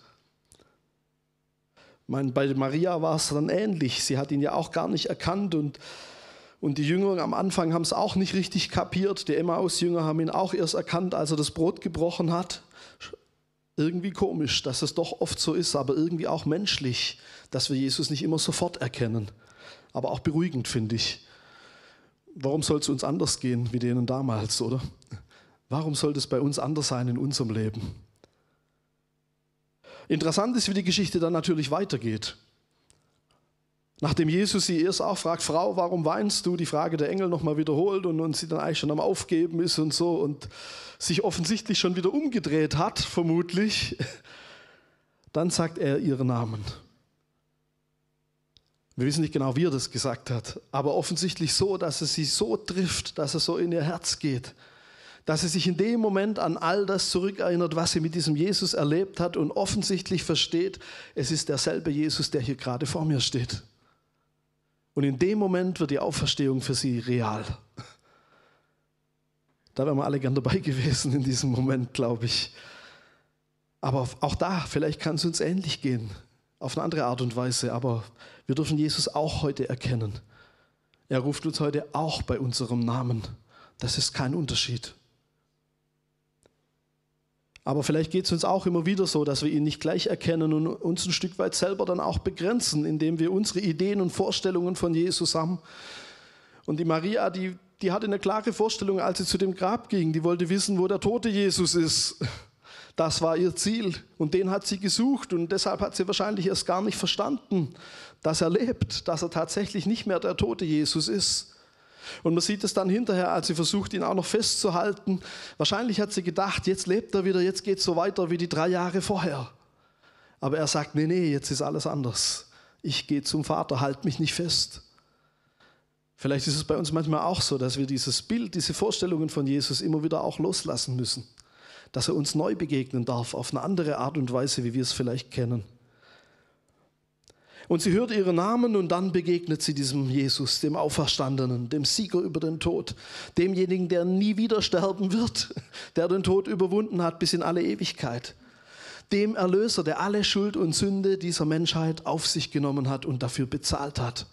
Meine, bei Maria war es dann ähnlich. Sie hat ihn ja auch gar nicht erkannt und, und die Jünger am Anfang haben es auch nicht richtig kapiert. Die Emmaus-Jünger haben ihn auch erst erkannt, als er das Brot gebrochen hat. Irgendwie komisch, dass es doch oft so ist, aber irgendwie auch menschlich, dass wir Jesus nicht immer sofort erkennen. Aber auch beruhigend, finde ich warum soll es uns anders gehen wie denen damals, oder? Warum sollte es bei uns anders sein in unserem Leben? Interessant ist, wie die Geschichte dann natürlich weitergeht. Nachdem Jesus sie erst auch fragt, Frau, warum weinst du? Die Frage der Engel nochmal wiederholt und, und sie dann eigentlich schon am Aufgeben ist und so und sich offensichtlich schon wieder umgedreht hat, vermutlich, dann sagt er ihren Namen. Wir wissen nicht genau, wie er das gesagt hat, aber offensichtlich so, dass es sie so trifft, dass es so in ihr Herz geht, dass sie sich in dem Moment an all das zurückerinnert, was sie mit diesem Jesus erlebt hat und offensichtlich versteht, es ist derselbe Jesus, der hier gerade vor mir steht. Und in dem Moment wird die Auferstehung für sie real. Da wären wir alle gern dabei gewesen in diesem Moment, glaube ich. Aber auch da, vielleicht kann es uns ähnlich gehen, auf eine andere Art und Weise. Aber wir dürfen Jesus auch heute erkennen. Er ruft uns heute auch bei unserem Namen. Das ist kein Unterschied. Aber vielleicht geht es uns auch immer wieder so, dass wir ihn nicht gleich erkennen und uns ein Stück weit selber dann auch begrenzen, indem wir unsere Ideen und Vorstellungen von Jesus haben. Und die Maria, die, die hatte eine klare Vorstellung, als sie zu dem Grab ging. Die wollte wissen, wo der tote Jesus ist. Das war ihr Ziel und den hat sie gesucht und deshalb hat sie wahrscheinlich erst gar nicht verstanden, dass er lebt, dass er tatsächlich nicht mehr der tote Jesus ist. Und man sieht es dann hinterher, als sie versucht, ihn auch noch festzuhalten. Wahrscheinlich hat sie gedacht, jetzt lebt er wieder, jetzt geht es so weiter wie die drei Jahre vorher. Aber er sagt, nee, nee, jetzt ist alles anders. Ich gehe zum Vater, halt mich nicht fest. Vielleicht ist es bei uns manchmal auch so, dass wir dieses Bild, diese Vorstellungen von Jesus immer wieder auch loslassen müssen. Dass er uns neu begegnen darf, auf eine andere Art und Weise, wie wir es vielleicht kennen. Und sie hört ihren Namen und dann begegnet sie diesem Jesus, dem Auferstandenen, dem Sieger über den Tod, demjenigen, der nie wieder sterben wird, der den Tod überwunden hat bis in alle Ewigkeit, dem Erlöser, der alle Schuld und Sünde dieser Menschheit auf sich genommen hat und dafür bezahlt hat,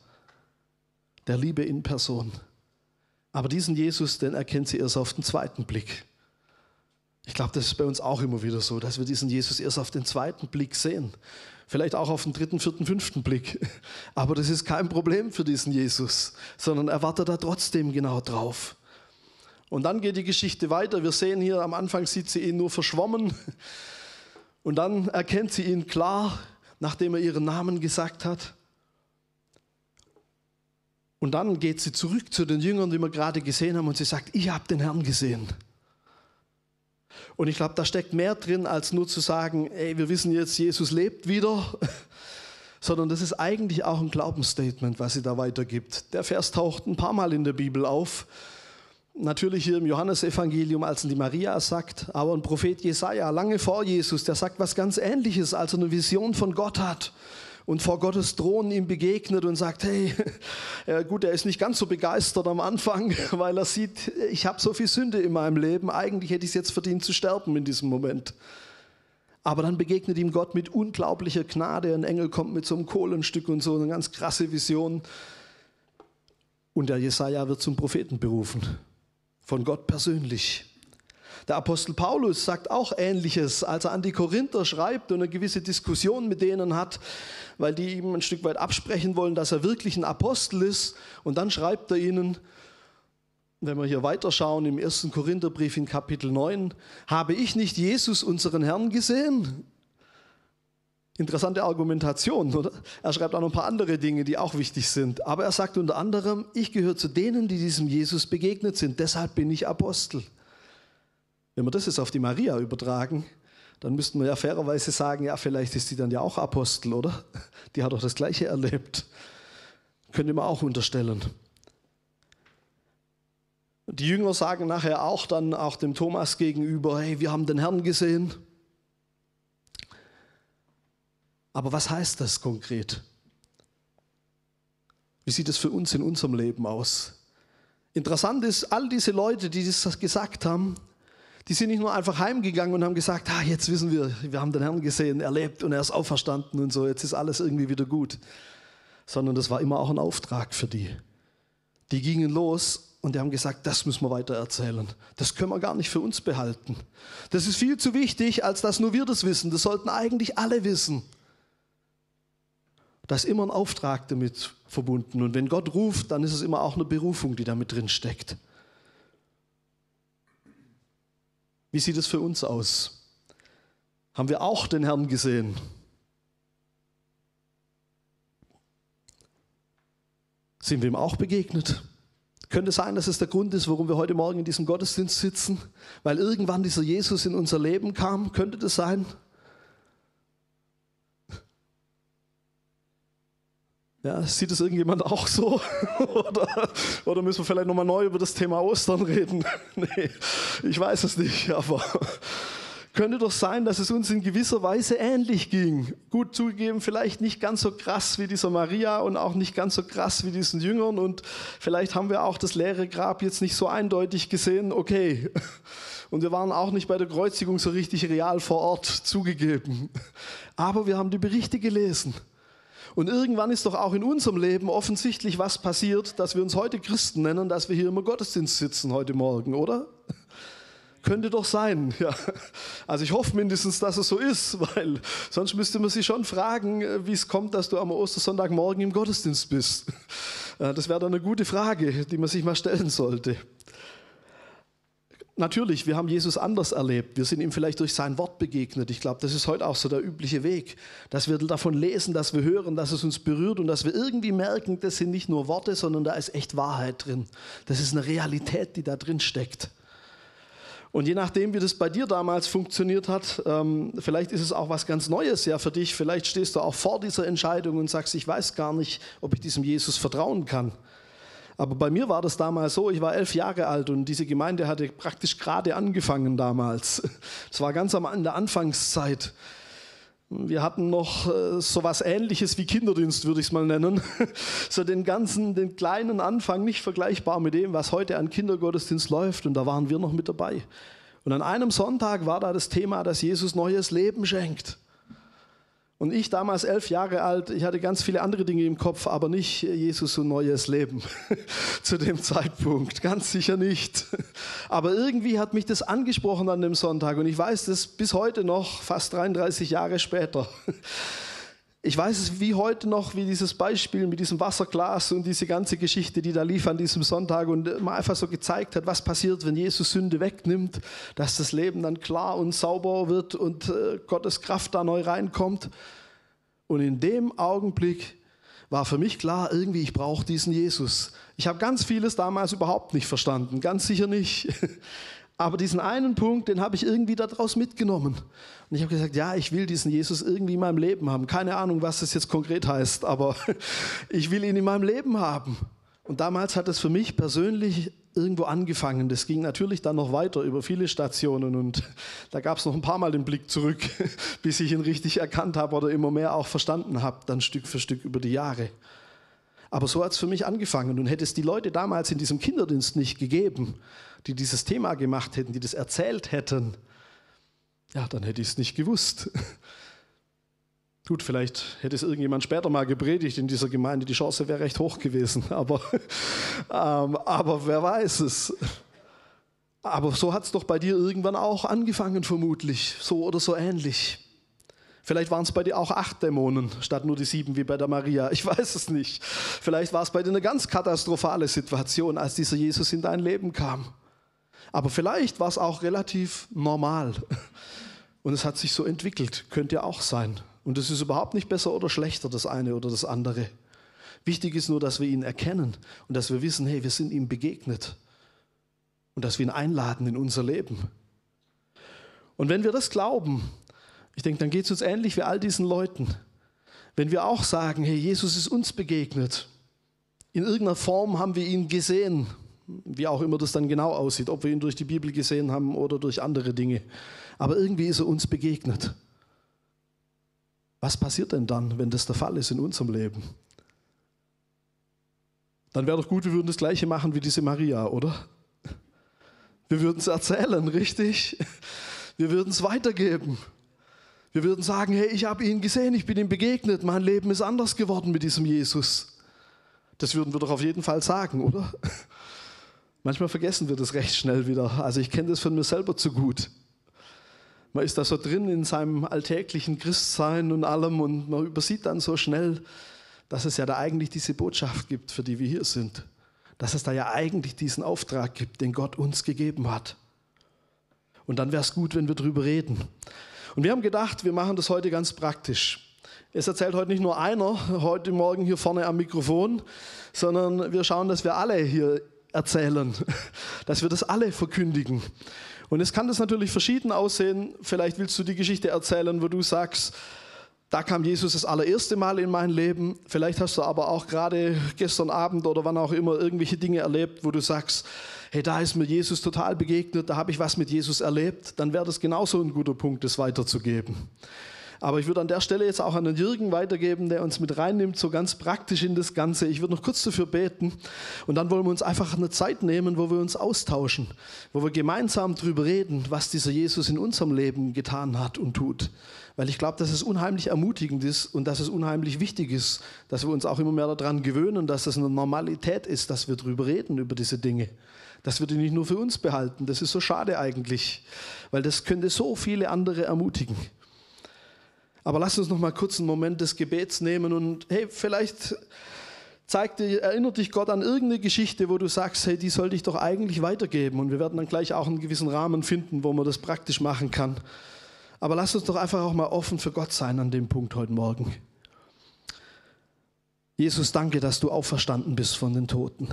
der Liebe in Person. Aber diesen Jesus, den erkennt sie erst auf den zweiten Blick. Ich glaube, das ist bei uns auch immer wieder so, dass wir diesen Jesus erst auf den zweiten Blick sehen vielleicht auch auf den dritten, vierten, fünften Blick. Aber das ist kein Problem für diesen Jesus, sondern er wartet da trotzdem genau drauf. Und dann geht die Geschichte weiter. Wir sehen hier, am Anfang sieht sie ihn nur verschwommen. Und dann erkennt sie ihn klar, nachdem er ihren Namen gesagt hat. Und dann geht sie zurück zu den Jüngern, die wir gerade gesehen haben, und sie sagt, ich habe den Herrn gesehen. Und ich glaube, da steckt mehr drin, als nur zu sagen, ey, wir wissen jetzt, Jesus lebt wieder, sondern das ist eigentlich auch ein Glaubensstatement, was sie da weitergibt. Der Vers taucht ein paar Mal in der Bibel auf. Natürlich hier im Johannesevangelium, als die Maria sagt, aber ein Prophet Jesaja, lange vor Jesus, der sagt was ganz Ähnliches, als er eine Vision von Gott hat und vor Gottes Thron ihm begegnet und sagt, hey, ja gut, er ist nicht ganz so begeistert am Anfang, weil er sieht, ich habe so viel Sünde in meinem Leben, eigentlich hätte ich es jetzt verdient zu sterben in diesem Moment. Aber dann begegnet ihm Gott mit unglaublicher Gnade, ein Engel kommt mit so einem Kohlenstück und so, eine ganz krasse Vision. Und der Jesaja wird zum Propheten berufen, von Gott persönlich. Der Apostel Paulus sagt auch Ähnliches, als er an die Korinther schreibt und eine gewisse Diskussion mit denen hat, weil die ihm ein Stück weit absprechen wollen, dass er wirklich ein Apostel ist. Und dann schreibt er ihnen, wenn wir hier weiterschauen im ersten Korintherbrief in Kapitel 9, habe ich nicht Jesus, unseren Herrn, gesehen? Interessante Argumentation, oder? Er schreibt auch noch ein paar andere Dinge, die auch wichtig sind. Aber er sagt unter anderem, ich gehöre zu denen, die diesem Jesus begegnet sind. Deshalb bin ich Apostel. Wenn wir das jetzt auf die Maria übertragen, dann müssten wir ja fairerweise sagen, ja, vielleicht ist die dann ja auch Apostel, oder? Die hat doch das Gleiche erlebt. Könnte man auch unterstellen. Die Jünger sagen nachher auch dann auch dem Thomas gegenüber, hey, wir haben den Herrn gesehen. Aber was heißt das konkret? Wie sieht es für uns in unserem Leben aus? Interessant ist, all diese Leute, die das gesagt haben, die sind nicht nur einfach heimgegangen und haben gesagt, ah, jetzt wissen wir, wir haben den Herrn gesehen, erlebt und er ist auferstanden und so, jetzt ist alles irgendwie wieder gut. Sondern das war immer auch ein Auftrag für die. Die gingen los und die haben gesagt, das müssen wir weiter erzählen. Das können wir gar nicht für uns behalten. Das ist viel zu wichtig, als dass nur wir das wissen. Das sollten eigentlich alle wissen. Da ist immer ein Auftrag damit verbunden. Und wenn Gott ruft, dann ist es immer auch eine Berufung, die damit drin steckt. Wie sieht es für uns aus? Haben wir auch den Herrn gesehen? Sind wir ihm auch begegnet? Könnte sein, dass es der Grund ist, warum wir heute Morgen in diesem Gottesdienst sitzen, weil irgendwann dieser Jesus in unser Leben kam? Könnte das sein? Ja, sieht es irgendjemand auch so? oder, oder müssen wir vielleicht nochmal neu über das Thema Ostern reden? nee, ich weiß es nicht, aber könnte doch sein, dass es uns in gewisser Weise ähnlich ging. Gut zugegeben, vielleicht nicht ganz so krass wie dieser Maria und auch nicht ganz so krass wie diesen Jüngern und vielleicht haben wir auch das leere Grab jetzt nicht so eindeutig gesehen, okay. Und wir waren auch nicht bei der Kreuzigung so richtig real vor Ort zugegeben. Aber wir haben die Berichte gelesen. Und irgendwann ist doch auch in unserem Leben offensichtlich was passiert, dass wir uns heute Christen nennen, dass wir hier im Gottesdienst sitzen heute Morgen, oder? Könnte doch sein, ja. Also ich hoffe mindestens, dass es so ist, weil sonst müsste man sich schon fragen, wie es kommt, dass du am Ostersonntagmorgen im Gottesdienst bist. Das wäre dann eine gute Frage, die man sich mal stellen sollte. Natürlich, wir haben Jesus anders erlebt. Wir sind ihm vielleicht durch sein Wort begegnet. Ich glaube, das ist heute auch so der übliche Weg, dass wir davon lesen, dass wir hören, dass es uns berührt und dass wir irgendwie merken, das sind nicht nur Worte, sondern da ist echt Wahrheit drin. Das ist eine Realität, die da drin steckt. Und je nachdem, wie das bei dir damals funktioniert hat, ähm, vielleicht ist es auch was ganz Neues ja für dich. Vielleicht stehst du auch vor dieser Entscheidung und sagst, ich weiß gar nicht, ob ich diesem Jesus vertrauen kann. Aber bei mir war das damals so, ich war elf Jahre alt und diese Gemeinde hatte praktisch gerade angefangen damals. Es war ganz am, in der Anfangszeit. Wir hatten noch äh, so was ähnliches wie Kinderdienst, würde ich es mal nennen. So den ganzen, den kleinen Anfang, nicht vergleichbar mit dem, was heute an Kindergottesdienst läuft. Und da waren wir noch mit dabei. Und an einem Sonntag war da das Thema, dass Jesus neues Leben schenkt. Und ich damals elf Jahre alt, ich hatte ganz viele andere Dinge im Kopf, aber nicht Jesus und neues Leben zu dem Zeitpunkt, ganz sicher nicht. Aber irgendwie hat mich das angesprochen an dem Sonntag und ich weiß das bis heute noch, fast 33 Jahre später. Ich weiß es wie heute noch, wie dieses Beispiel mit diesem Wasserglas und diese ganze Geschichte, die da lief an diesem Sonntag und mal einfach so gezeigt hat, was passiert, wenn Jesus Sünde wegnimmt, dass das Leben dann klar und sauber wird und äh, Gottes Kraft da neu reinkommt. Und in dem Augenblick war für mich klar, irgendwie, ich brauche diesen Jesus. Ich habe ganz vieles damals überhaupt nicht verstanden, ganz sicher nicht. Aber diesen einen Punkt, den habe ich irgendwie daraus mitgenommen. Und ich habe gesagt, ja, ich will diesen Jesus irgendwie in meinem Leben haben. Keine Ahnung, was das jetzt konkret heißt, aber ich will ihn in meinem Leben haben. Und damals hat es für mich persönlich irgendwo angefangen. Das ging natürlich dann noch weiter über viele Stationen und da gab es noch ein paar Mal den Blick zurück, bis ich ihn richtig erkannt habe oder immer mehr auch verstanden habe, dann Stück für Stück über die Jahre. Aber so hat es für mich angefangen und hätte es die Leute damals in diesem Kinderdienst nicht gegeben, die dieses Thema gemacht hätten, die das erzählt hätten, ja, dann hätte ich es nicht gewusst. Gut, vielleicht hätte es irgendjemand später mal gepredigt in dieser Gemeinde, die Chance wäre recht hoch gewesen, aber, ähm, aber wer weiß es. Aber so hat es doch bei dir irgendwann auch angefangen, vermutlich, so oder so ähnlich. Vielleicht waren es bei dir auch acht Dämonen statt nur die sieben wie bei der Maria. Ich weiß es nicht. Vielleicht war es bei dir eine ganz katastrophale Situation, als dieser Jesus in dein Leben kam. Aber vielleicht war es auch relativ normal. Und es hat sich so entwickelt. Könnte ja auch sein. Und es ist überhaupt nicht besser oder schlechter, das eine oder das andere. Wichtig ist nur, dass wir ihn erkennen und dass wir wissen, hey, wir sind ihm begegnet. Und dass wir ihn einladen in unser Leben. Und wenn wir das glauben, ich denke, dann geht es uns ähnlich wie all diesen Leuten. Wenn wir auch sagen, hey, Jesus ist uns begegnet. In irgendeiner Form haben wir ihn gesehen wie auch immer das dann genau aussieht, ob wir ihn durch die Bibel gesehen haben oder durch andere Dinge. Aber irgendwie ist er uns begegnet. Was passiert denn dann, wenn das der Fall ist in unserem Leben? Dann wäre doch gut, wir würden das Gleiche machen wie diese Maria, oder? Wir würden es erzählen, richtig? Wir würden es weitergeben. Wir würden sagen, hey, ich habe ihn gesehen, ich bin ihm begegnet, mein Leben ist anders geworden mit diesem Jesus. Das würden wir doch auf jeden Fall sagen, oder? Manchmal vergessen wir das recht schnell wieder. Also ich kenne das von mir selber zu gut. Man ist da so drin in seinem alltäglichen Christsein und allem und man übersieht dann so schnell, dass es ja da eigentlich diese Botschaft gibt, für die wir hier sind. Dass es da ja eigentlich diesen Auftrag gibt, den Gott uns gegeben hat. Und dann wäre es gut, wenn wir drüber reden. Und wir haben gedacht, wir machen das heute ganz praktisch. Es erzählt heute nicht nur einer, heute Morgen hier vorne am Mikrofon, sondern wir schauen, dass wir alle hier erzählen, dass wir das alle verkündigen. Und es kann das natürlich verschieden aussehen. Vielleicht willst du die Geschichte erzählen, wo du sagst, da kam Jesus das allererste Mal in mein Leben. Vielleicht hast du aber auch gerade gestern Abend oder wann auch immer irgendwelche Dinge erlebt, wo du sagst, hey, da ist mir Jesus total begegnet, da habe ich was mit Jesus erlebt. Dann wäre das genauso ein guter Punkt, das weiterzugeben. Aber ich würde an der Stelle jetzt auch an den Jürgen weitergeben, der uns mit reinnimmt, so ganz praktisch in das Ganze. Ich würde noch kurz dafür beten und dann wollen wir uns einfach eine Zeit nehmen, wo wir uns austauschen, wo wir gemeinsam darüber reden, was dieser Jesus in unserem Leben getan hat und tut. Weil ich glaube, dass es unheimlich ermutigend ist und dass es unheimlich wichtig ist, dass wir uns auch immer mehr daran gewöhnen, dass es eine Normalität ist, dass wir darüber reden, über diese Dinge. Dass wir die nicht nur für uns behalten. Das ist so schade eigentlich, weil das könnte so viele andere ermutigen. Aber lass uns noch mal kurz einen Moment des Gebets nehmen und hey, vielleicht zeigt dir, erinnert dich Gott an irgendeine Geschichte, wo du sagst, hey, die sollte ich doch eigentlich weitergeben. Und wir werden dann gleich auch einen gewissen Rahmen finden, wo man das praktisch machen kann. Aber lass uns doch einfach auch mal offen für Gott sein an dem Punkt heute Morgen. Jesus, danke, dass du auferstanden bist von den Toten.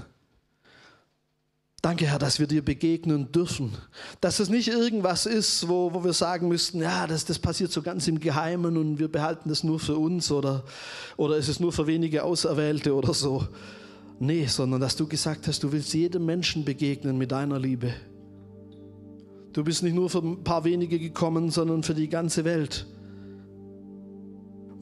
Danke, Herr, dass wir dir begegnen dürfen. Dass es nicht irgendwas ist, wo, wo wir sagen müssten, ja, das, das passiert so ganz im Geheimen und wir behalten das nur für uns oder, oder ist es nur für wenige Auserwählte oder so. Nee, sondern dass du gesagt hast, du willst jedem Menschen begegnen mit deiner Liebe. Du bist nicht nur für ein paar wenige gekommen, sondern für die ganze Welt.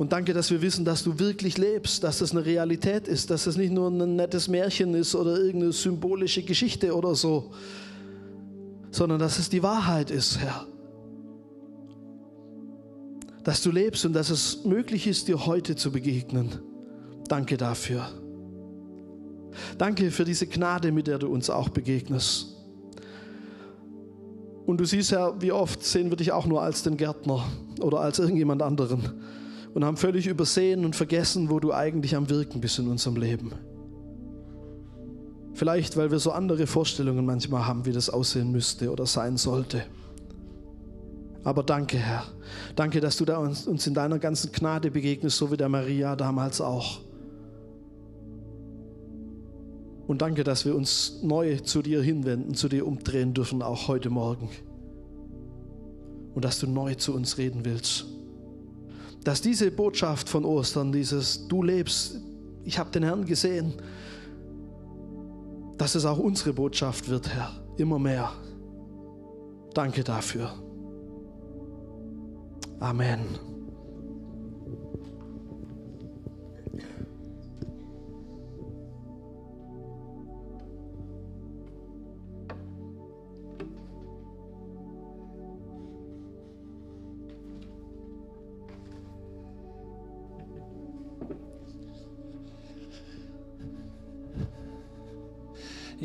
Und danke, dass wir wissen, dass du wirklich lebst, dass das eine Realität ist, dass das nicht nur ein nettes Märchen ist oder irgendeine symbolische Geschichte oder so, sondern dass es die Wahrheit ist, Herr. Dass du lebst und dass es möglich ist, dir heute zu begegnen. Danke dafür. Danke für diese Gnade, mit der du uns auch begegnest. Und du siehst ja, wie oft sehen wir dich auch nur als den Gärtner oder als irgendjemand anderen und haben völlig übersehen und vergessen, wo du eigentlich am Wirken bist in unserem Leben. Vielleicht, weil wir so andere Vorstellungen manchmal haben, wie das aussehen müsste oder sein sollte. Aber danke, Herr. Danke, dass du da uns, uns in deiner ganzen Gnade begegnest, so wie der Maria damals auch. Und danke, dass wir uns neu zu dir hinwenden, zu dir umdrehen dürfen, auch heute Morgen. Und dass du neu zu uns reden willst dass diese Botschaft von Ostern, dieses Du lebst, ich habe den Herrn gesehen, dass es auch unsere Botschaft wird, Herr, immer mehr. Danke dafür. Amen.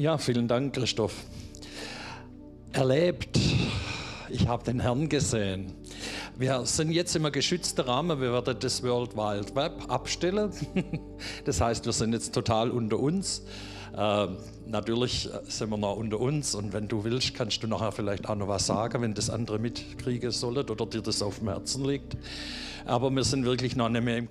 Ja, vielen Dank, Christoph. Erlebt, ich habe den Herrn gesehen. Wir sind jetzt im geschützten Rahmen, wir werden das World Wide Web abstellen. Das heißt, wir sind jetzt total unter uns. Äh, natürlich sind wir noch unter uns und wenn du willst, kannst du nachher vielleicht auch noch was sagen, wenn das andere mitkriegen sollen oder dir das auf dem Herzen liegt. Aber wir sind wirklich noch nicht mehr im